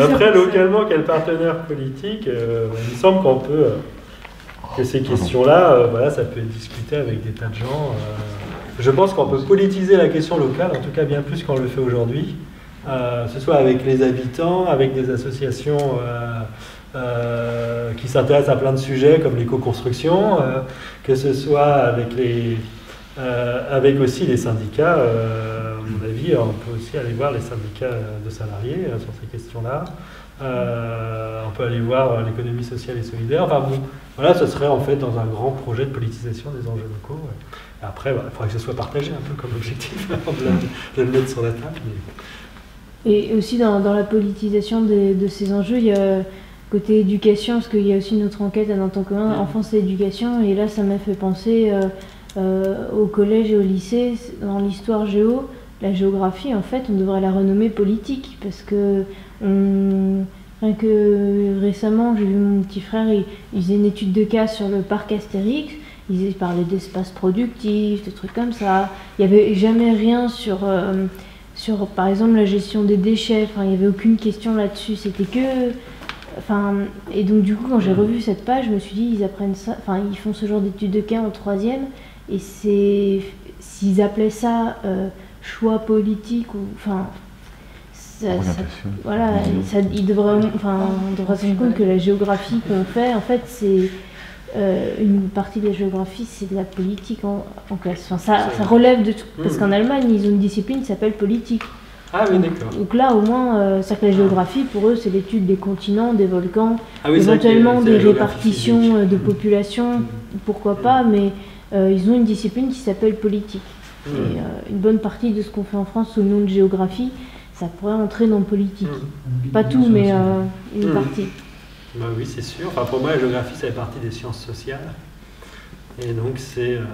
après, localement, quel partenaire politique euh, Il me semble qu'on peut. Euh, que ces questions-là, voilà, ça peut être discuté avec des tas de gens. je pense qu'on peut politiser la question locale, en tout cas bien plus qu'on le fait aujourd'hui. Euh, ce soit avec les habitants, avec des associations euh, euh, qui s'intéressent à plein de sujets comme l'éco-construction, que ce soit avec, les, avec aussi les syndicats. à mon avis, on peut aussi aller voir les syndicats de salariés sur ces questions-là. on peut aller voir l'économie sociale et solidaire. Enfin bon, voilà, ce serait en fait dans un grand projet de politisation des enjeux locaux. Après, il faudrait que ce soit partagé un peu comme objectif <laughs> de, le mettre sur la table. Et aussi dans, dans la politisation de, de, ces enjeux, il y a côté éducation, parce qu'il y a aussi une autre enquête à Nantes en commun, enfance et éducation, et là ça m'a fait penser euh, euh, au collège et au lycée, dans l'histoire géo, la géographie en fait on devrait la renommer politique, parce que rien que récemment j'ai vu mon petit frère, il, faisait une étude de cas sur le parc Astérix, il parlait d'espace productif, de trucs comme ça, il n'y avait jamais rien sur... Euh, sur, par exemple, la gestion des déchets. Enfin, il n'y avait aucune question là-dessus. C'était que. Enfin, et donc, du coup, quand j'ai revu cette page, je me suis dit, ils apprennent ça. Enfin, ils font ce genre d'études de cas en troisième. Et c'est. S'ils appelaient ça euh, choix politique ou. Enfin. voilà, ça, ils devraient, enfin, on devrait se rendre compte que la géographie qu'on fait, en fait, c'est euh, une partie de la géographie, c'est de la politique en, classe. Enfin, ça, ça, relève de tout. Parce qu'en Allemagne, ils ont une discipline qui s'appelle politique. Ah oui, d'accord. Donc là, au moins, euh, que la géographie, pour eux, c'est l'étude des continents, des volcans, ah éventuellement des répartitions euh, de population, hmm. pourquoi pas, mais euh, ils ont une discipline qui s'appelle politique. Hmm. Et une bonne partie de ce qu'on fait en France sous le nom de géographie, ça pourrait entrer dans politique. Pas tout, mais une partie. Bah oui, c'est sûr. Enfin, pour moi, la géographie, ça fait partie des sciences sociales. Et donc, c'est euh,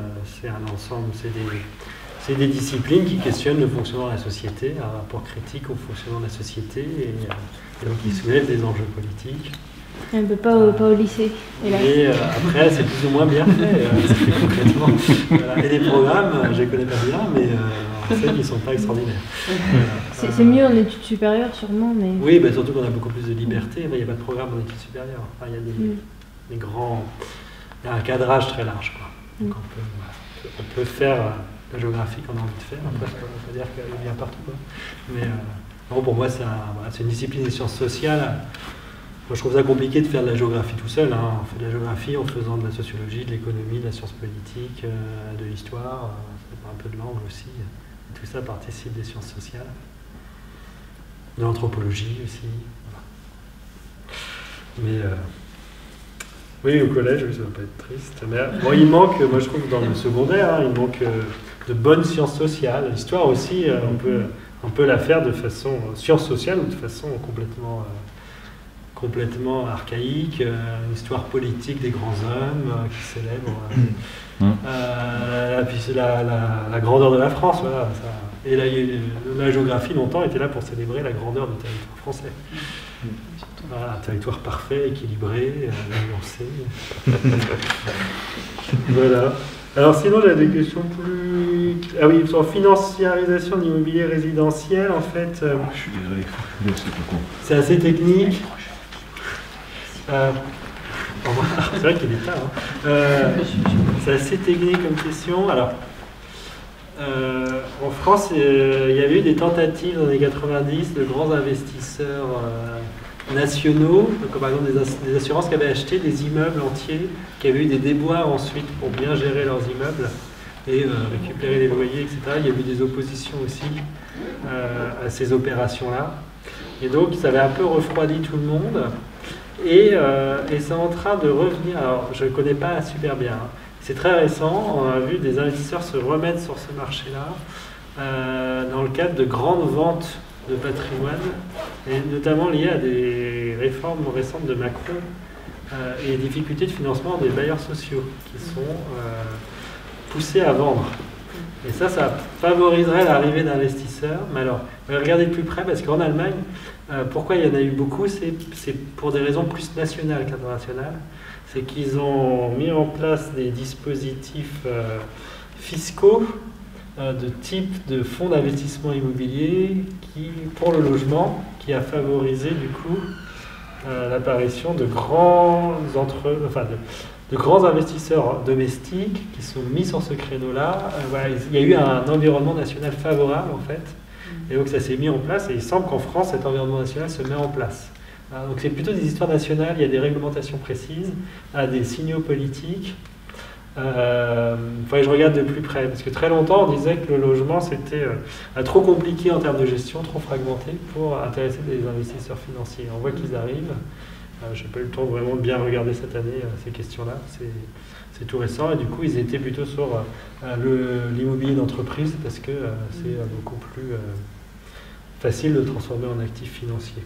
un ensemble, c'est des, des, disciplines qui questionnent le fonctionnement de la société, un rapport critique au fonctionnement de la société, et, euh, donc qui soulèvent des enjeux politiques. Un peu pas, au, pas au lycée. Et, euh, après, c'est plus ou moins bien fait, <laughs> concrètement. Et les programmes, je les connais pas bien, mais on sait qu'ils ne sont pas extraordinaires. <laughs> C'est mieux en études supérieures, sûrement, mais... Oui, bah, surtout qu'on a beaucoup plus de liberté. Il n'y a pas de programme en études supérieures. il y a des, mm. grands... Il y a un cadrage très large, quoi. Donc mm. on, peut, on, peut, faire la géographie qu'on a envie de faire. Après, ça ne veut pas dire qu'elle vient partout, quoi. Mais euh, pour moi, c'est un, une discipline des sciences sociales. Moi, je trouve ça compliqué de faire de la géographie tout seul. Hein. On fait de la géographie en faisant de la sociologie, de l'économie, de la science politique, euh, de l'histoire, euh, un peu de langue aussi. tout ça participe des sciences sociales de l'anthropologie aussi. Mais euh, oui, au collège, ça va pas être triste. Mais il manque, moi je trouve dans le secondaire, hein, il manque de bonnes sciences sociales. L'histoire aussi, on, peut, on peut la faire de façon science sociale ou de façon complètement, complètement archaïque. une histoire politique des grands hommes qui célèbrent mmh. la, la, grandeur de la France. Voilà, ça, et la, géographie, longtemps, était là pour célébrer la grandeur du territoire français. un territoire parfait, équilibré, euh, <laughs> voilà. Alors sinon, j'ai des questions plus... Ah oui, sur financiarisation de l'immobilier résidentiel, en fait... Euh, Je suis désolé, c'est assez technique. Euh, <laughs> c'est vrai qu'il est tard. Hein. c'est assez technique comme question. Alors, euh, en France, euh, il y avait eu des tentatives dans les années 90 de grands investisseurs euh, nationaux, comme par exemple des, assurances qui avaient acheté des immeubles entiers, qui avaient eu des déboires ensuite pour bien gérer leurs immeubles et récupérer les loyers, etc. Il y a eu des oppositions aussi à ces opérations-là. Et donc, ça avait un peu refroidi tout le monde. Et, et c'est en train de revenir. Alors, je ne connais pas super bien. Hein, c'est très récent, on a vu des investisseurs se remettre sur ce marché-là euh, dans le cadre de grandes ventes de patrimoine, et notamment liées à des réformes récentes de Macron euh, et les difficultés de financement des bailleurs sociaux qui sont euh, poussés à vendre. Et ça, ça favoriserait l'arrivée d'investisseurs. Mais alors, regardez de plus près, parce qu'en Allemagne, pourquoi il y en a eu beaucoup, c'est pour des raisons plus nationales qu'internationales c'est qu'ils ont mis en place des dispositifs euh, fiscaux euh, de type de fonds d'investissement immobilier qui, pour le logement, qui a favorisé du coup euh, l'apparition de, grands investisseurs domestiques qui sont mis sur ce créneau-là. il y a eu un environnement national favorable en fait, et donc ça s'est mis en place. Et il semble qu'en France, cet environnement national se met en place. Ah, donc c'est plutôt des histoires nationales, il y a des réglementations précises, à des signaux politiques. Euh, que je regarde de plus près, parce que très longtemps on disait que le logement c'était euh, trop compliqué en termes de gestion, trop fragmenté pour intéresser des investisseurs financiers. On voit qu'ils arrivent. Euh, je n'ai pas eu le temps vraiment de bien regarder cette année ces questions-là. C'est tout récent et du coup ils étaient plutôt sur l'immobilier d'entreprise parce que c'est beaucoup plus facile de transformer en actif financier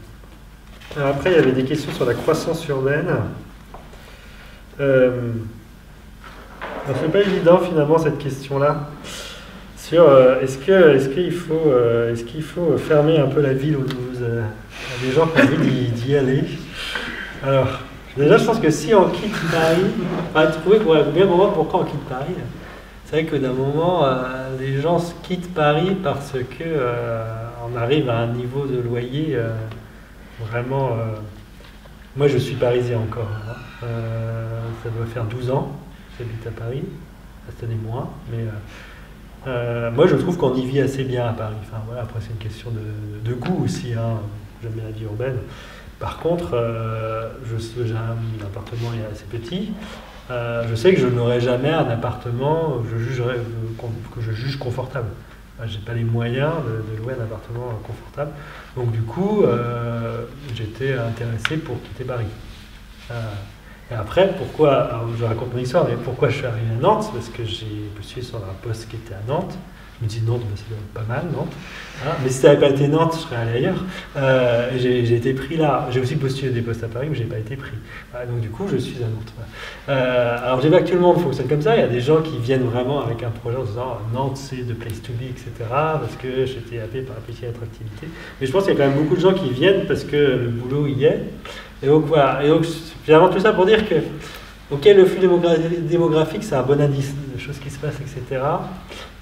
après, il y avait des questions sur la croissance urbaine. Euh, c'est pas évident finalement cette question-là. Sur euh, est-ce que est-ce qu'il faut euh, est-ce faut fermer un peu la ville où il y a des gens qui ont envie d'y aller? Alors déjà, je pense que si on quitte Paris, on va trouver bien comprendre pourquoi on quitte Paris. c'est vrai que d'un moment, euh, les gens quittent Paris parce que euh, on arrive à un niveau de loyer euh, vraiment. moi, je suis parisien encore. Hein. ça doit faire 12 ans que j'habite à Paris. Cette année moins, mais moi, je trouve qu'on y vit assez bien à Paris. Enfin, voilà, après, c'est une question de, goût aussi. Hein. J'aime bien la vie urbaine. Par contre, j'ai un appartement assez petit. Euh, je sais que je n'aurai jamais un appartement que je, que je juge confortable. Je n'ai pas les moyens de, louer un appartement confortable. Donc du coup, euh, j'étais intéressé pour quitter Paris. Euh, et après, pourquoi, je raconte mon histoire, mais pourquoi je suis arrivé à Nantes? Parce que j'ai postulé sur un poste qui était à Nantes. Je me dis Nantes, bah, c'est pas mal, Nantes. Hein, mais si ça n'avait pas été Nantes, je serais allé ailleurs. Euh, j'ai été pris là. J'ai aussi postulé des postes à Paris, mais je n'ai pas été pris. donc du coup, je suis à Nantes. Euh, alors j'ai vu actuellement, on fonctionne comme ça. Il y a des gens qui viennent vraiment avec un projet en disant Nantes, c'est de place to be, etc. Parce que j'étais happé par la petite attractivité. Mais je pense qu'il y a quand même beaucoup de gens qui viennent parce que le boulot y est. Et donc voilà. Et donc finalement tout ça pour dire que Ok, le flux démographique, c'est un bon indice de choses qui se passent, etc.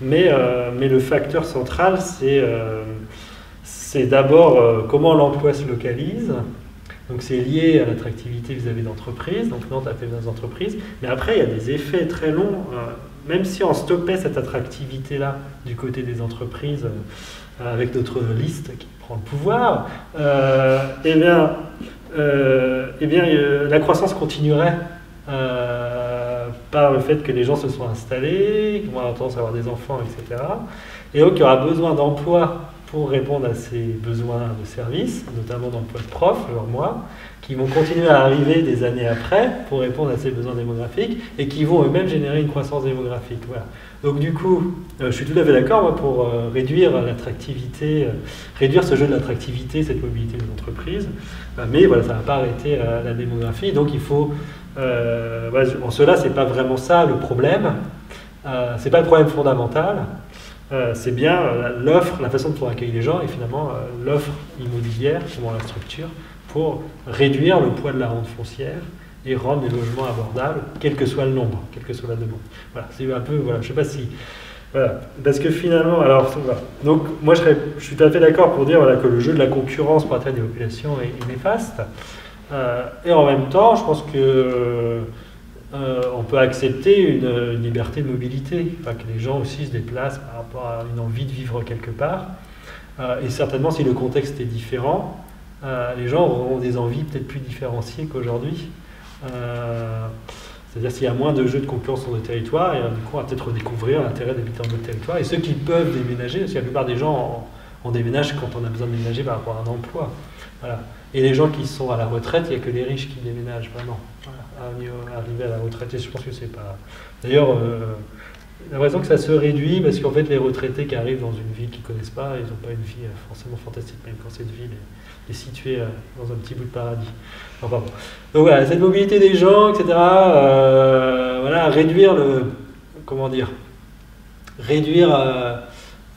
Mais, euh, mais le facteur central, c'est euh, d'abord euh, comment l'emploi se localise. Donc c'est lié à l'attractivité vis-à-vis d'entreprises. Donc Nantes a fait des entreprises. Mais après, il y a des effets très longs. même si on stoppait cette attractivité-là du côté des entreprises avec notre liste qui prend le pouvoir, eh bien, eh bien la croissance continuerait euh, par le fait que les gens se sont installés, qu'ils vont avoir tendance à avoir des enfants, etc. Et donc il y aura besoin d'emplois pour répondre à ces besoins de services, notamment d'emplois de profs, genre moi, qui vont continuer à arriver des années après pour répondre à ces besoins démographiques et qui vont eux-mêmes générer une croissance démographique. Voilà. Donc du coup, euh, je suis tout à fait d'accord pour euh, réduire l'attractivité, réduire ce jeu de l'attractivité, cette mobilité des entreprises, mais voilà, ça ne va pas arrêter la démographie, donc il faut euh, en cela, c'est pas vraiment ça le problème. Euh, c'est pas le problème fondamental. Euh, c'est bien l'offre, la façon dont on accueille les gens et finalement l'offre immobilière, comment la structure, pour réduire le poids de la rente foncière et rendre les logements abordables, quel que soit le nombre, quelle que soit la demande. Voilà, c'est un peu, voilà, je sais pas si. Voilà, parce que finalement, alors, donc moi je, suis tout à fait d'accord pour dire voilà, que le jeu de la concurrence pour atteindre des populations est néfaste. Euh, et en même temps, je pense que euh, on peut accepter une, liberté de mobilité, que les gens aussi se déplacent par rapport à une envie de vivre quelque part. Euh, et certainement, si le contexte est différent, les gens auront des envies peut-être plus différenciées qu'aujourd'hui. C'est-à-dire s'il y a moins de jeux de concurrence sur le territoire, et du coup, on va peut-être redécouvrir l'intérêt d'habiter dans notre territoire. Et ceux qui peuvent déménager, parce que la plupart des gens, on, déménage quand on a besoin de déménager par rapport à un emploi. Voilà. Et les gens qui sont à la retraite, il n'y a que les riches qui déménagent vraiment. Voilà. Arriver à la retraite, je pense que c'est pas. D'ailleurs, euh, j'ai l'impression que ça se réduit parce qu'en fait, les retraités qui arrivent dans une ville qu'ils ne connaissent pas, ils n'ont pas une vie euh, forcément fantastique, même quand cette ville est, située euh, dans un petit bout de paradis. Donc voilà, cette mobilité des gens, etc. voilà, réduire le. Comment dire Réduire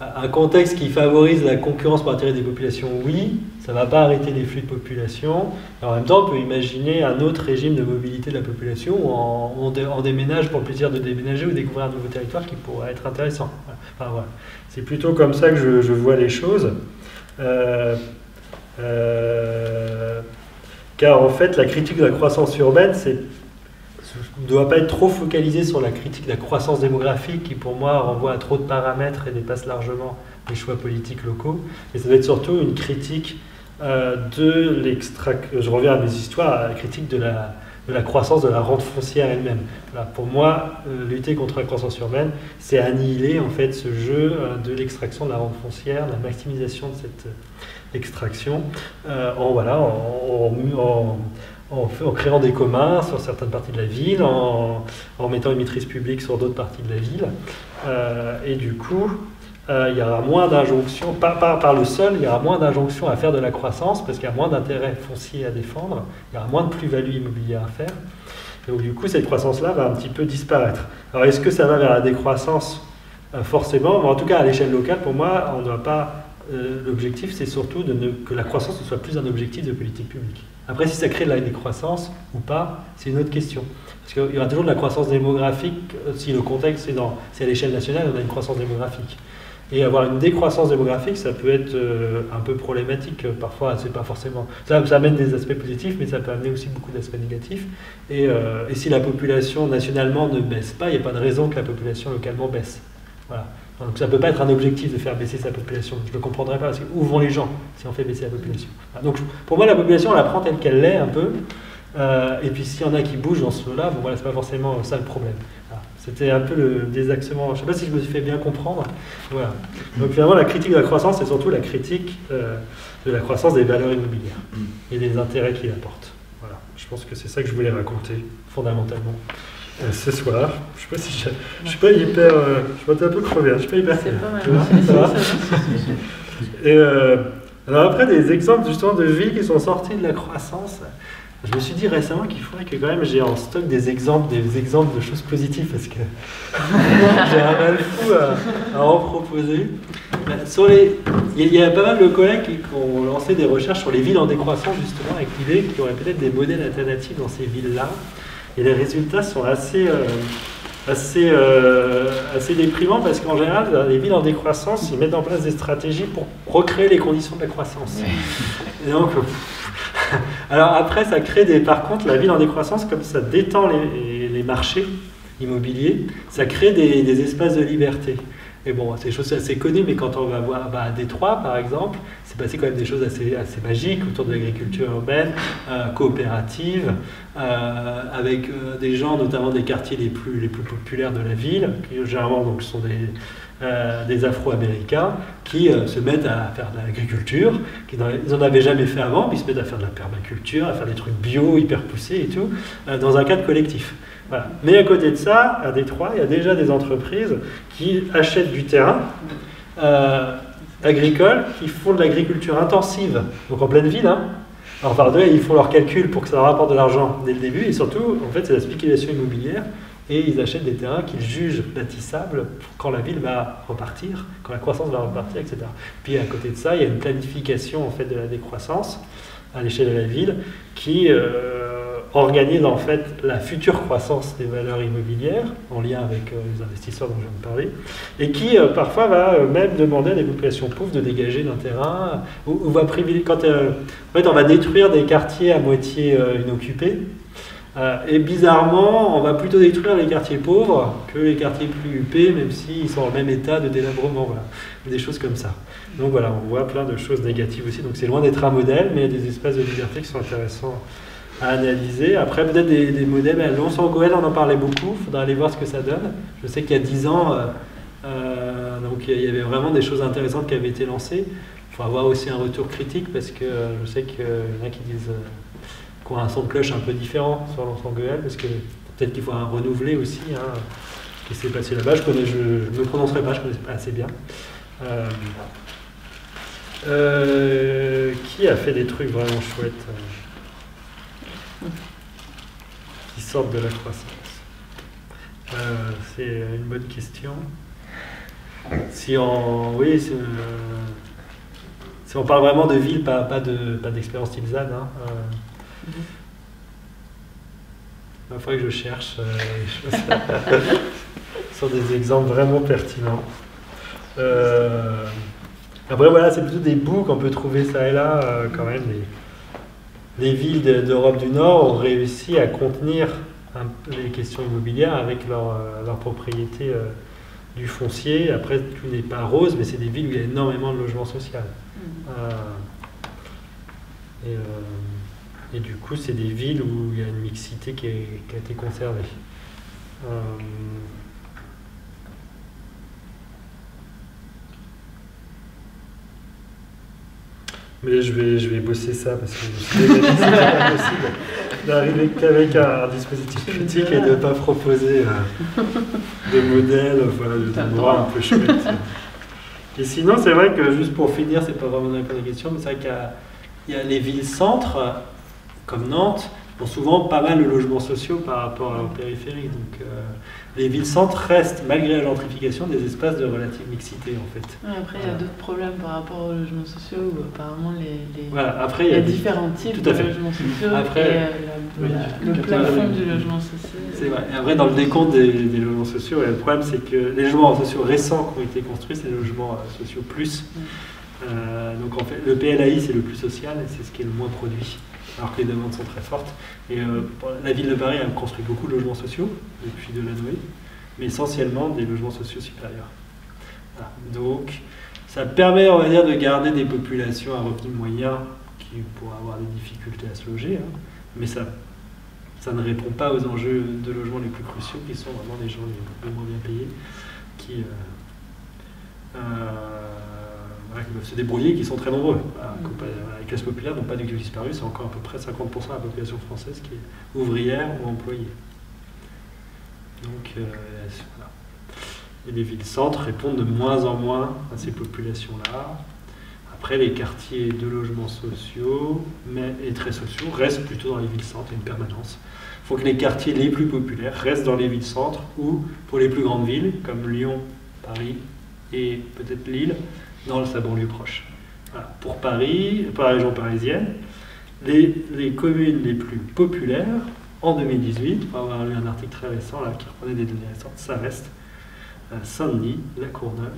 un contexte qui favorise la concurrence pour attirer des populations, oui, ça ne va pas arrêter les flux de population. en même temps, on peut imaginer un autre régime de mobilité de la population où on, déménage pour le plaisir de déménager ou découvrir un nouveau territoire qui pourrait être intéressant. Enfin, voilà. C'est plutôt comme ça que je, vois les choses. Euh, euh, car en fait, la critique de la croissance urbaine, c'est ne doit pas être trop focalisé sur la critique de la croissance démographique qui pour moi renvoie à trop de paramètres et dépasse largement les choix politiques locaux. Et ça doit être surtout une critique euh, de l'extraction. Je reviens à mes histoires, à la critique de la, de la croissance de la rente foncière elle-même. pour moi, euh, lutter contre la croissance urbaine, c'est annihiler en fait ce jeu euh, de l'extraction de la rente foncière, la maximisation de cette extraction, en, voilà, en, créant des communs sur certaines parties de la ville, en, mettant une maîtrise publique sur d'autres parties de la ville. Euh, et du coup, euh, il y aura moins d'injonctions, par, par, le sol, il y aura moins d'injonctions à faire de la croissance parce qu'il y a moins d'intérêts fonciers à défendre, il y aura moins de plus-value immobilière à faire. Et donc, du coup, cette croissance-là va un petit peu disparaître. Alors, est-ce que ça va vers la décroissance? Euh, Forcément, mais en tout cas, à l'échelle locale, pour moi, on ne pas. L'objectif, c'est surtout que la croissance ne soit plus un objectif de politique publique. Après, si ça crée de la décroissance ou pas, c'est une autre question. Parce qu'il y aura toujours de la croissance démographique si le contexte est, dans, si à l'échelle nationale on a une croissance démographique. Et avoir une décroissance démographique, ça peut être euh, un peu problématique. Parfois, c'est pas forcément. Ça, amène des aspects positifs, mais ça peut amener aussi beaucoup d'aspects négatifs. Et, euh, et, si la population nationalement ne baisse pas, il n'y a pas de raison que la population localement baisse. Voilà. Donc ça ne peut pas être un objectif de faire baisser sa population. Je ne le comprendrai pas, parce que où vont les gens si on fait baisser la population? Donc pour moi, la population, on la prend telle qu'elle l'est un peu. Euh, et puis s'il y en a qui bougent dans ce là bon voilà, pas forcément ça le problème. C'était un peu le désaxement. Je ne sais pas si je me suis fait bien comprendre. Voilà. Donc finalement, la critique de la croissance, c'est surtout la critique euh, de la croissance des valeurs immobilières et des intérêts qu'il apporte. Voilà. Je pense que c'est ça que je voulais raconter fondamentalement. Euh, ce soir, je sais pas si je, je suis pas hyper, euh, je suis un peu crevé, hein. je suis pas hyper. C'est pas mal. Ça va Et alors après des exemples justement de villes qui sont sorties de la croissance. Je me suis dit récemment qu'il faudrait que quand même j'ai en stock des exemples, des exemples de choses positives parce que <laughs> j'ai un mal fou à, en proposer. Sur les, il y a pas mal de collègues qui ont lancé des recherches sur les villes en décroissance justement avec l'idée qu'il y aurait peut-être des modèles alternatifs dans ces villes-là. Et les résultats sont assez, euh, assez, euh, assez déprimants parce qu'en général, dans les villes en décroissance, ils mettent en place des stratégies pour recréer les conditions de la croissance. Et donc, <laughs> alors après, ça crée des. Par contre, la ville en décroissance, comme ça détend les, les marchés immobiliers, ça crée des, des, espaces de liberté. Et bon, c'est des choses assez connues, mais quand on va voir bah, à Détroit, par exemple, c'est passé quand même des choses assez, assez magiques autour de l'agriculture urbaine, euh, coopérative, euh, avec euh, des gens, notamment des quartiers les plus, les plus populaires de la ville, qui généralement donc, sont des, des Afro-Américains qui se mettent à faire de l'agriculture, qui n'en avaient jamais fait avant, mais ils se mettent à faire de la permaculture, à faire des trucs bio, hyper poussés et tout, dans un cadre collectif. Mais à côté de ça, à Détroit, il y a déjà des entreprises qui achètent du terrain agricole, qui font de l'agriculture intensive, donc en pleine ville. Hein. Alors par deux, ils font leurs calculs pour que ça leur rapporte de l'argent dès le début, et surtout, en fait, c'est la spéculation immobilière et ils achètent des terrains qu'ils jugent bâtissables quand la ville va repartir, quand la croissance va repartir, etc. Puis à côté de ça, il y a une planification en fait de la décroissance à l'échelle de la ville qui euh, organise en fait la future croissance des valeurs immobilières en lien avec euh, les investisseurs dont je viens de parler et qui euh, parfois va euh, même demander à des populations pauvres de dégager d'un terrain ou, ou va privilégier quand en fait on va détruire des quartiers à moitié inoccupés et bizarrement, on va plutôt détruire les quartiers pauvres que les quartiers plus huppés, même s'ils sont en même état de délabrement. Voilà. Des choses comme ça. Donc voilà, on voit plein de choses négatives aussi. Donc c'est loin d'être un modèle, mais il y a des espaces de liberté qui sont intéressants à analyser. Après, peut-être des, modèles. Ben, L'once Goël, on en parlait beaucoup. Il faudra aller voir ce que ça donne. Je sais qu'il y a 10 ans, euh, euh, donc il y avait vraiment des choses intéressantes qui avaient été lancées. Il faut avoir aussi un retour critique parce que je sais qu'il y en a qui disent qui ont un son de cloche un peu différent sur l'ensemble Goël, parce que peut-être qu'il faut un renouveler aussi, hein, ce qui s'est passé là-bas. Je ne me prononcerai pas, je ne connais pas assez bien. Euh, euh, qui a fait des trucs vraiment chouettes euh, qui sortent de la croissance C'est une bonne question. Si on, oui, si on parle vraiment de ville, pas, pas d'expérience de, pas hein, il faudrait que je cherche euh, sur <laughs> des exemples vraiment pertinents. Euh, après, voilà, c'est plutôt des bouts qu'on peut trouver ça et là, euh, quand même. Les, les villes d'Europe du Nord ont réussi à contenir les questions immobilières avec leur, leur propriété du foncier. Après, tout n'est pas rose, mais c'est des villes où il y a énormément de logements sociaux. Mmh. et, et du coup, c'est des villes où il y a une mixité qui, a été conservée. Mais je vais, je vais bosser ça parce que c'est pas <laughs> possible d'arriver qu'avec un, dispositif critique et de ne pas proposer euh, des modèles, voilà, de droit un peu chouette. Et sinon, c'est vrai que juste pour finir, c'est pas vraiment une question, mais c'est vrai qu'il y, y, a les villes centres comme Nantes, ont souvent pas mal de logements sociaux par rapport à leur périphérie. Donc, euh, les villes-centres restent, malgré la gentrification, des espaces de relative mixité en fait. Ouais, après, il y a d'autres problèmes par rapport aux logements sociaux où apparemment les, les- Voilà, après, il y a des- différents types tout à de logements sociaux Après, et euh, la- la- le plafond du logement social. C'est vrai. Et après, dans le décompte des, des logements sociaux, le problème, c'est que les logements sociaux récents qui ont été construits, c'est les logements euh, sociaux plus. Euh, donc, en fait, le PLAI, c'est le plus social et c'est ce qui est le moins produit, alors que les demandes sont très fortes. Et euh, la ville de Paris a construit beaucoup de logements sociaux depuis de la Noé, mais essentiellement des logements sociaux supérieurs. Donc, ça permet, on va dire, de garder des populations à revenus moyens qui pourraient avoir des difficultés à se loger, hein. mais ça ça ne répond pas aux enjeux de logement les plus cruciaux, qui sont vraiment des gens les, les moins bien payés, qui, euh, euh, voilà, qui peuvent se débrouiller, qui sont très nombreux. Voilà, voilà, les classes populaires n'ont pas du tout disparu, c'est encore à peu près 50% de la population française qui est ouvrière ou employée. Donc, euh, voilà. Et les villes-centres répondent de moins en moins à ces populations-là. Après, les quartiers de logements sociaux mais, et très sociaux restent plutôt dans les villes-centres, il y a une permanence. Il faut que les quartiers les plus populaires restent dans les villes-centres ou, pour les plus grandes villes, comme Lyon, Paris et peut-être Lille, dans sa banlieue proche. Voilà. Pour Paris, pour la région parisienne, les, les communes les plus populaires, en 2018, pour avoir lu un article très récent là, qui reprenait des données récentes, ça reste euh, Saint-Denis, La Courneuve,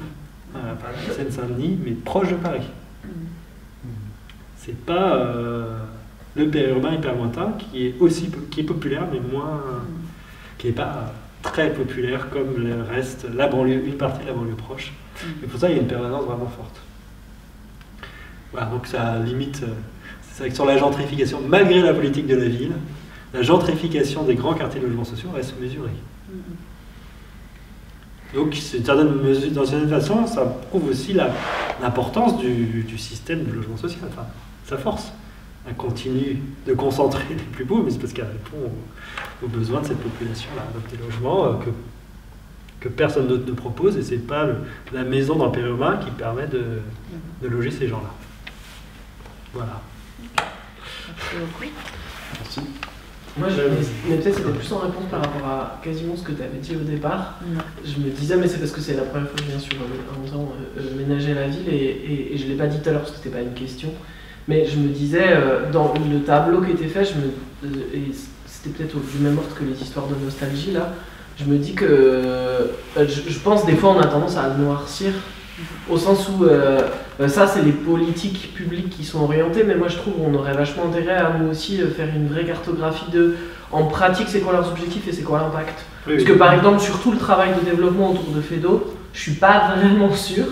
euh, Seine-Saint-Denis, mais proche de Paris. C'est pas euh, le périurbain hyper lointain qui est aussi qui est populaire, mais moins, qui n'est pas très populaire comme le reste, la banlieue, une partie de la banlieue proche. Et pour ça, il y a une permanence vraiment forte. Voilà, donc ça limite. euh, C'est vrai que sur la gentrification, malgré la politique de la ville, la gentrification des grands quartiers de logements sociaux reste mesurée. Donc, c'est une certaine mesure- dans une certaine façon, ça prouve aussi l'importance du, du système de logement social, enfin, sa force. Elle continue de concentrer <laughs> les plus pauvres, mais c'est parce qu'elle répond aux, aux besoins de cette population-là, des logements euh, que, que personne d'autre ne propose, et c'est pas le- la maison dans périurbain qui permet de, de loger ces gens-là. Voilà. Merci beaucoup. Merci. Moi, je, mais peut-être c'était plus en réponse par rapport à quasiment ce que tu avais dit au départ. Je me disais, mais c'est parce que c'est la première fois que je viens sur euh, en disant euh, euh, ménager la ville, et, et, et je ne l'ai pas dit tout à l'heure parce que c'était pas une question. Mais je me disais, euh, dans le tableau qui était fait, je me, euh, et c'était peut-être du même ordre que les histoires de nostalgie là, je me dis que euh, je, je pense des fois on a tendance à noircir, au sens où euh, euh, ça c'est les politiques publiques qui sont orientées, mais moi je trouve qu'on aurait vachement intérêt à nous aussi faire une vraie cartographie de, en pratique, c'est quoi leurs objectifs et c'est quoi l'impact. Parce que par exemple, sur tout le travail de développement autour de FEDO, je suis pas vraiment sûr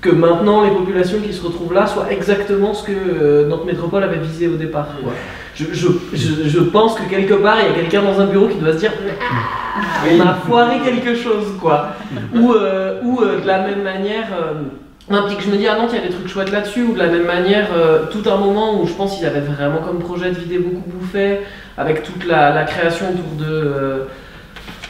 que maintenant les populations qui se retrouvent là soient exactement ce que euh, notre métropole avait visé au départ. quoi. Je, je, je, je pense que quelque part, il y a quelqu'un dans un bureau qui doit se dire Ah, on a foiré quelque chose, quoi. ou euh, ou euh, de la même manière. euh, non, puis que je me dis, ah non, il y a des trucs chouettes là-dessus, ou de la même manière, euh, tout un moment où je pense qu'ils avaient vraiment comme projet de vider beaucoup bouffé, avec toute la, la création autour de, euh,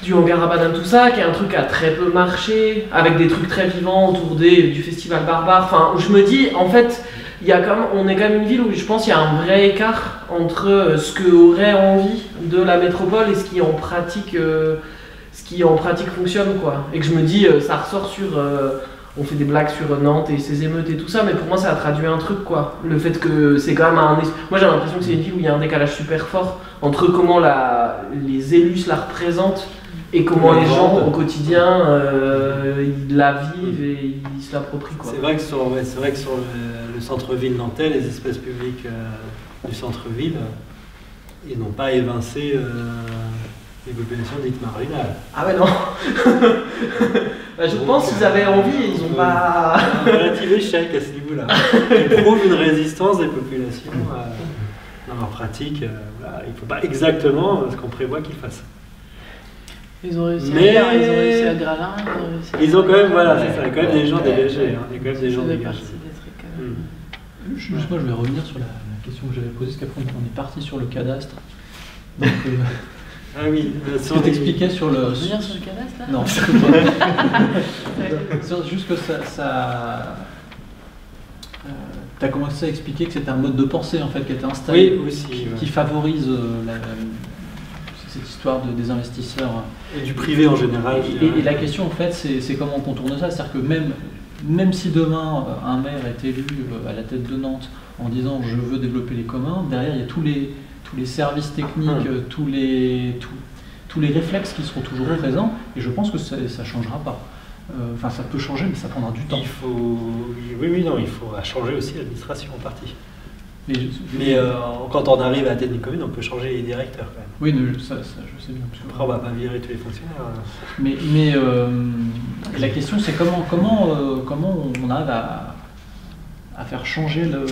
du hangar à bananes, tout ça, qui est un truc qui a très peu marché, avec des trucs très vivants autour des, du festival barbare. Enfin, où je me dis, en fait, il y a quand même, on est quand même une ville où je pense qu'il y a un vrai écart entre euh, ce que aurait envie de la métropole et ce qui en pratique, euh, ce qui en pratique fonctionne, quoi. Et que je me dis, euh, ça ressort sur. euh, on fait des blagues sur Nantes et ses émeutes et tout ça, mais pour moi ça a traduit un truc quoi. Le fait que c'est quand même un. Moi j'ai l'impression que c'est une ville où il y a un décalage super fort entre comment la... les élus la représentent et comment Les les gens au quotidien euh, ils la vivent et ils se l'approprient quoi. C'est vrai que sur, ouais, c'est vrai que sur le, le centre-ville nantais, les espaces publics euh, du centre-ville, ils n'ont pas évincé euh, les populations dites marginales. Ah ouais non <laughs> Bah, Je Donc, pense qu'ils avaient envie et ils ont euh, pas. Un relatif échec à ce niveau-là. Qui prouve une résistance des populations euh, dans leur pratique. euh, voilà, il ne faut pas exactement ce qu'on prévoit qu'ils fassent. Ils ont réussi Mais- à ils ont réussi à Gralin, ils ont réussi à- Ils ont quand même, voilà, c'est ça, quand même des gens Ouais. dégagés. hein, il y a quand même des gens dégagés. Euh. Juste, moi, je vais revenir sur la, la question que j'avais posée, parce qu'après, on est parti sur le cadastre. Donc, euh, <laughs> Ah oui, <laughs> euh, ce les- t'expliquais sur le. Revenir sur le cadastre là? Non. <laughs> C'est juste que ça. ça tu as commencé à expliquer que c'était un mode de pensée en fait qui était installé, Oui, aussi, qui, ouais. qui favorise euh, la- cette histoire de, des investisseurs. Et du privé en général. Et, la question, en fait, c'est comment on contourne ça? C'est-à-dire que même, même si demain un maire est élu à la tête de Nantes en disant je veux développer les communs, derrière il y a tous les, tous les services techniques, hum. tous, les, tous, les réflexes qui seront toujours hum. présents, et je pense que ça ne changera pas. Euh, enfin, ça peut changer, mais ça prendra du temps. Il faut, oui, oui, non, il faut changer aussi l'administration en partie. Mais, euh, quand on arrive à la tête d'une commune, on peut changer les directeurs quand même. Oui, ça, ça, je sais bien. Après, on va pas virer tous les fonctionnaires. Hein. Mais, mais euh, la question, c'est comment, comment, comment on arrive à, à faire changer le,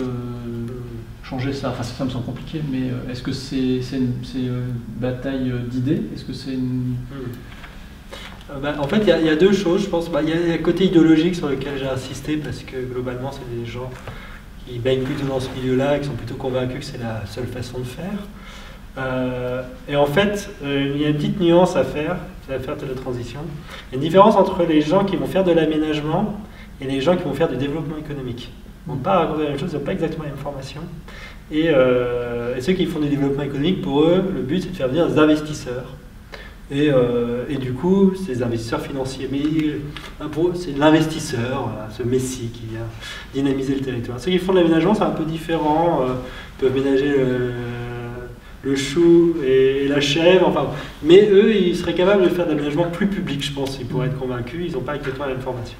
changer ça? Enfin, ça me semble compliqué, mais euh, est-ce que c'est une, une, bataille d'idées? Est-ce que c'est une... Hmm. Euh, bah, en fait, il y, a deux choses, je pense. Bah, il y a le côté idéologique sur lequel j'ai insisté, parce que globalement, c'est des gens qui baignent plutôt dans ce milieu-là, qui sont plutôt convaincus que c'est la seule façon de faire. Euh, et en fait, il y a une petite nuance à faire, c'est à faire de transition. Il y a une différence entre les gens qui vont faire de l'aménagement et les gens qui vont faire du développement économique vont pas raconter la même chose, ils n'ont pas exactement la même formation. Euh, et, ceux qui font du développement économique, pour eux, le but c'est de faire venir des investisseurs. Et, euh, et, du coup, ces investisseurs financiers, mais euh, c'est l'investisseur, ce messie qui vient dynamiser le territoire. Ceux qui font de l'aménagement, c'est un peu différent. ils peuvent ménager le, chou et, la chèvre, enfin, mais eux, ils seraient capables de faire de l'aménagement plus public, je pense, ils pourraient être convaincus, ils n'ont pas exactement la même formation.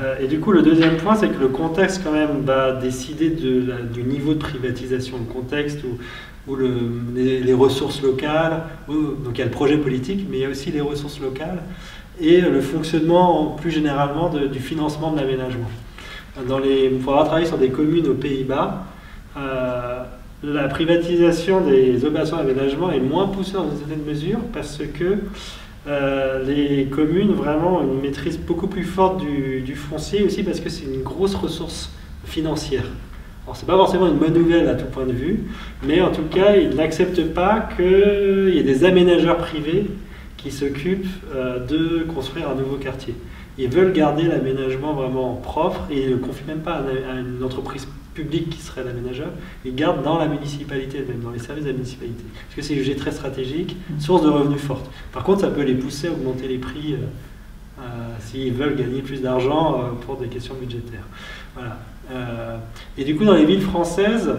Euh, et du coup, le deuxiil point, c'est que le contexte, quand même, va décider de du niveau de privatisation. Le contexte où, où le, les, ressources locales, donc il y a le projet politique, mais il y a aussi les ressources locales et le fonctionnement plus généralement du financement de l'aménagement. Dans les, il faudra travailler sur des communes aux Pays-Bas. Euh, la privatisation des opérations d'aménagement est moins poussée dans une certaine mesure parce que euh, les communes vraiment une maîtrise beaucoup plus forte du, foncier aussi parce que c'est une grosse ressource financière. Alors c'est pas forcément une bonne nouvelle à tout point de vue, mais en tout cas ils n'acceptent pas qu'il y ait des aménageurs privés qui s'occupent euh, de construire un nouveau quartier. Ils veulent garder l'aménagement vraiment propre et ils ne confient même pas à une entreprise public qui serait l'aménageur, ils gardent dans la municipalité même, dans les services de la municipalité. Parce que c'est jugé très stratégique, source de revenus forte. Par contre, ça peut les pousser à augmenter les prix euh, euh, s'ils veulent gagner plus d'argent euh, pour des questions budgétaires. Voilà. et du coup, dans les villes françaises,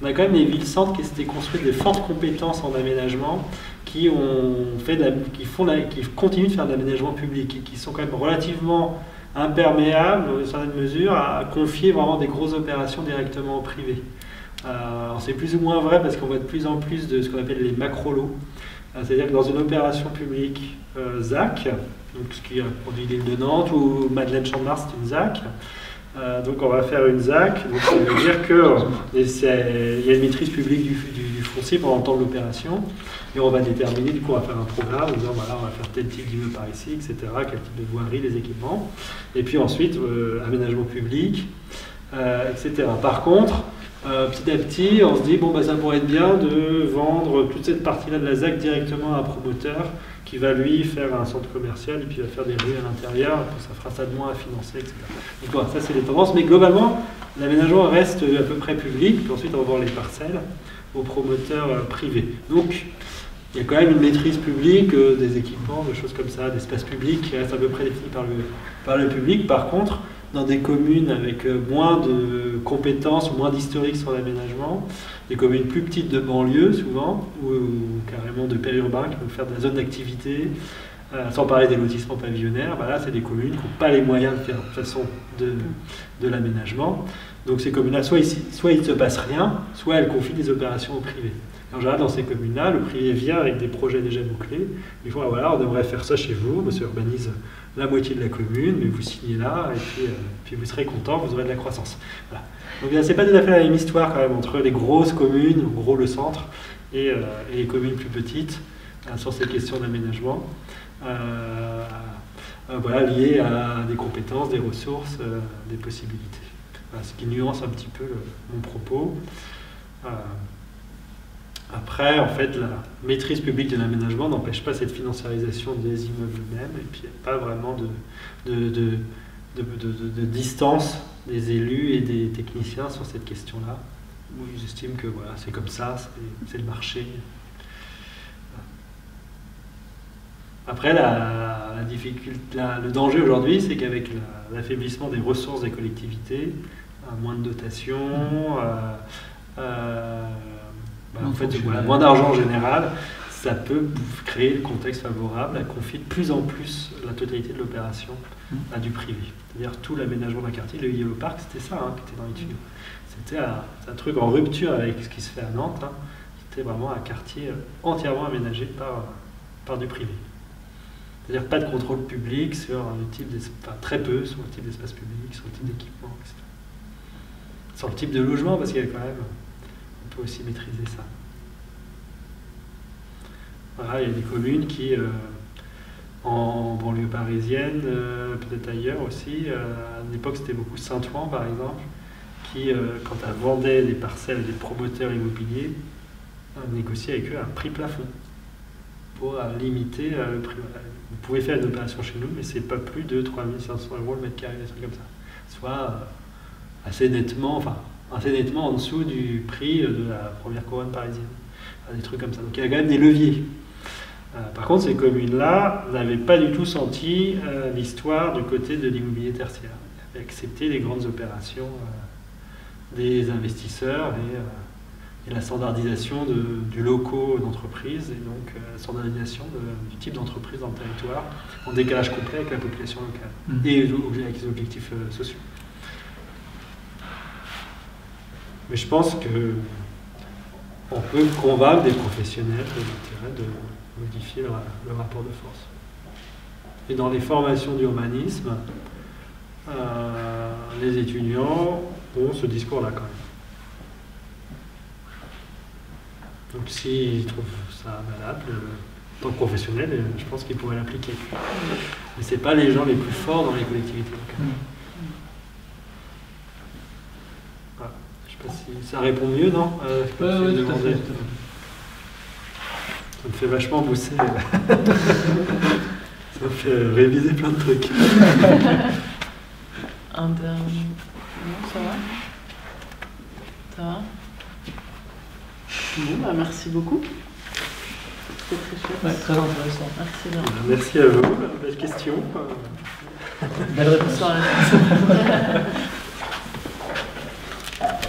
on a quand même des villes-centres qui s'étaient construites des fortes compétences en aménagement, qui, ont fait qui, font qui continuent de faire de l'aménagement public et qui sont quand même relativement imperméable, dans une certaine mesure, à confier vraiment des grosses opérations directement au privé. Euh, c'est plus ou moins vrai parce qu'on voit de plus en plus de ce qu'on appelle les macro-lots. Euh, c'est-à-dire que dans une opération publique euh, ZAC, donc ce qui produit l'île de Nantes ou Madeleine Champ-de-Mars, c'est une ZAC, donc on va faire une ZAC, donc ça veut dire qu'il y a une maîtrise publique du, du, foncier pendant le temps de l'opération, et on va déterminer, du coup on va faire un programme en disant voilà on va faire tel type d'immeuble par ici, etc., quel type de voirie, les équipements, et puis ensuite euh, aménagement public, euh, etc. Par contre, euh, petit à petit, on se dit bon bah ça pourrait être bien de vendre toute cette partie-là de la ZAC directement à un promoteur qui va lui faire un centre commercial et puis va faire des rues à l'intérieur, ça fera ça de moins à financer, etc. Donc voilà, ça c'est les tendances, mais globalement, l'aménagement reste à peu près public, puis ensuite on voir les parcelles aux promoteurs privés. Donc il y a quand même une maîtrise publique euh, des équipements, des choses comme ça, d'espaces publics qui restent à peu près définis par le, par le public. Par contre, dans des communes avec euh, moins de compétences moins d'historique sur l'aménagement, des communes plus petites de banlieue souvent, ou, carrément de périurbains qui peuvent faire de la zone d'activité, euh, sans parler des lotissements pavillonnaires, bah là c'est des communes qui n'ont pas les moyens de faire de façon de, de l'aménagement. Donc ces communes-là, soit, soit il ne se passe rien, soit elles confient des opérations au privé. En général, dans ces communes-là, le privé vient avec des projets déjà bouclés. Ils font, ah, voilà, on devrait faire ça chez vous, monsieur urbanise la moitié de la commune, mais vous signez là, et puis, euh, vous serez content, vous aurez de la croissance. Voilà. Donc c'est pas tout à fait la même histoire quand même entre les grosses communes, en gros le centre, et, euh, les communes plus petites, euh, sur ces questions d'aménagement. voilà, liées à des compétences, des ressources, des possibilités. Ce qui nuance un petit peu mon propos. Après, en fait, la maîtrise publique de l'aménagement n'empêche pas cette financiarisation des immeubles eux-mêmes, et puis il n'y a pas vraiment de, distance des élus et des techniciens sur cette question-là. Où ils estiment que voilà, c'est comme ça, c'est le marché. Après, la, difficulté, le danger aujourd'hui, c'est qu'avec l'affaiblissement des ressources des collectivités, moins de dotation, euh, bah, en fait, moins d'argent en général, ça peut créer le contexte favorable à confier de plus en plus la totalité de l'opération à du privé. C'est-à-dire tout l'aménagement d'un quartier, le Yellow Park, c'était ça hein, qui était dans les tuyaux. C'était un, truc en rupture avec ce qui se fait à Nantes. Hein. C'était vraiment un quartier euh, entièrement aménagé par, par du privé. C'est-à-dire pas de contrôle public sur le type enfin, très peu sur le type d'espace public, sur le type d'équipement, etc. Sur le type de logement, parce qu'il y a quand même, on peut aussi maîtriser ça. Voilà, il y a des communes qui, euh, en banlieue parisienne, euh, peut-être ailleurs aussi, à l'époque c'était beaucoup Saint-Ouen par exemple, qui, quand elle vendait des parcelles à des promoteurs immobiliers, négociait avec eux un prix plafond pour limiter le prix. Vous pouvez faire une opération chez nous, mais c'est pas plus de 3500 euros le mètre carré, des trucs comme ça. Soit euh, assez nettement, enfin, assez nettement en dessous du prix de la première couronne parisienne. des trucs comme ça. Donc il y a quand même des leviers. Euh, par contre, ces communes-là n'avaient pas du tout senti euh, l'histoire du côté de l'immobilier tertiaire. Ils avaient accepté les grandes opérations des investisseurs et et la standardisation de, du locaux d'entreprise et donc euh, la standardisation du type d'entreprise dans le territoire en décalage complet avec la population locale mmh. et avec les objectifs euh, sociaux. Mais je pense que on peut convaincre des professionnels de l'intérêt de modifier le, rapport de force. Et dans les formations d'urbanisme, euh, les étudiants ont ce discours-là quand même. Donc s'ils trouvent ça valable, euh, en tant que professionnel, euh, je pense qu'ils pourraient l'appliquer. Mais ce pas les gens les plus forts dans les collectivités locales. Voilà. Je sais pas si ça répond mieux, non euh, ouais, tout à fait. Ça me fait vachement bosser. <laughs> ça me fait réviser plein de trucs. <laughs> Un dernier. Non, ça va? Ça va? Bon, bah, merci beaucoup. C'était très chouette. Ouais, très intéressant. Merci bien. Merci à vous. Belle question. Belle réponse. <laughs>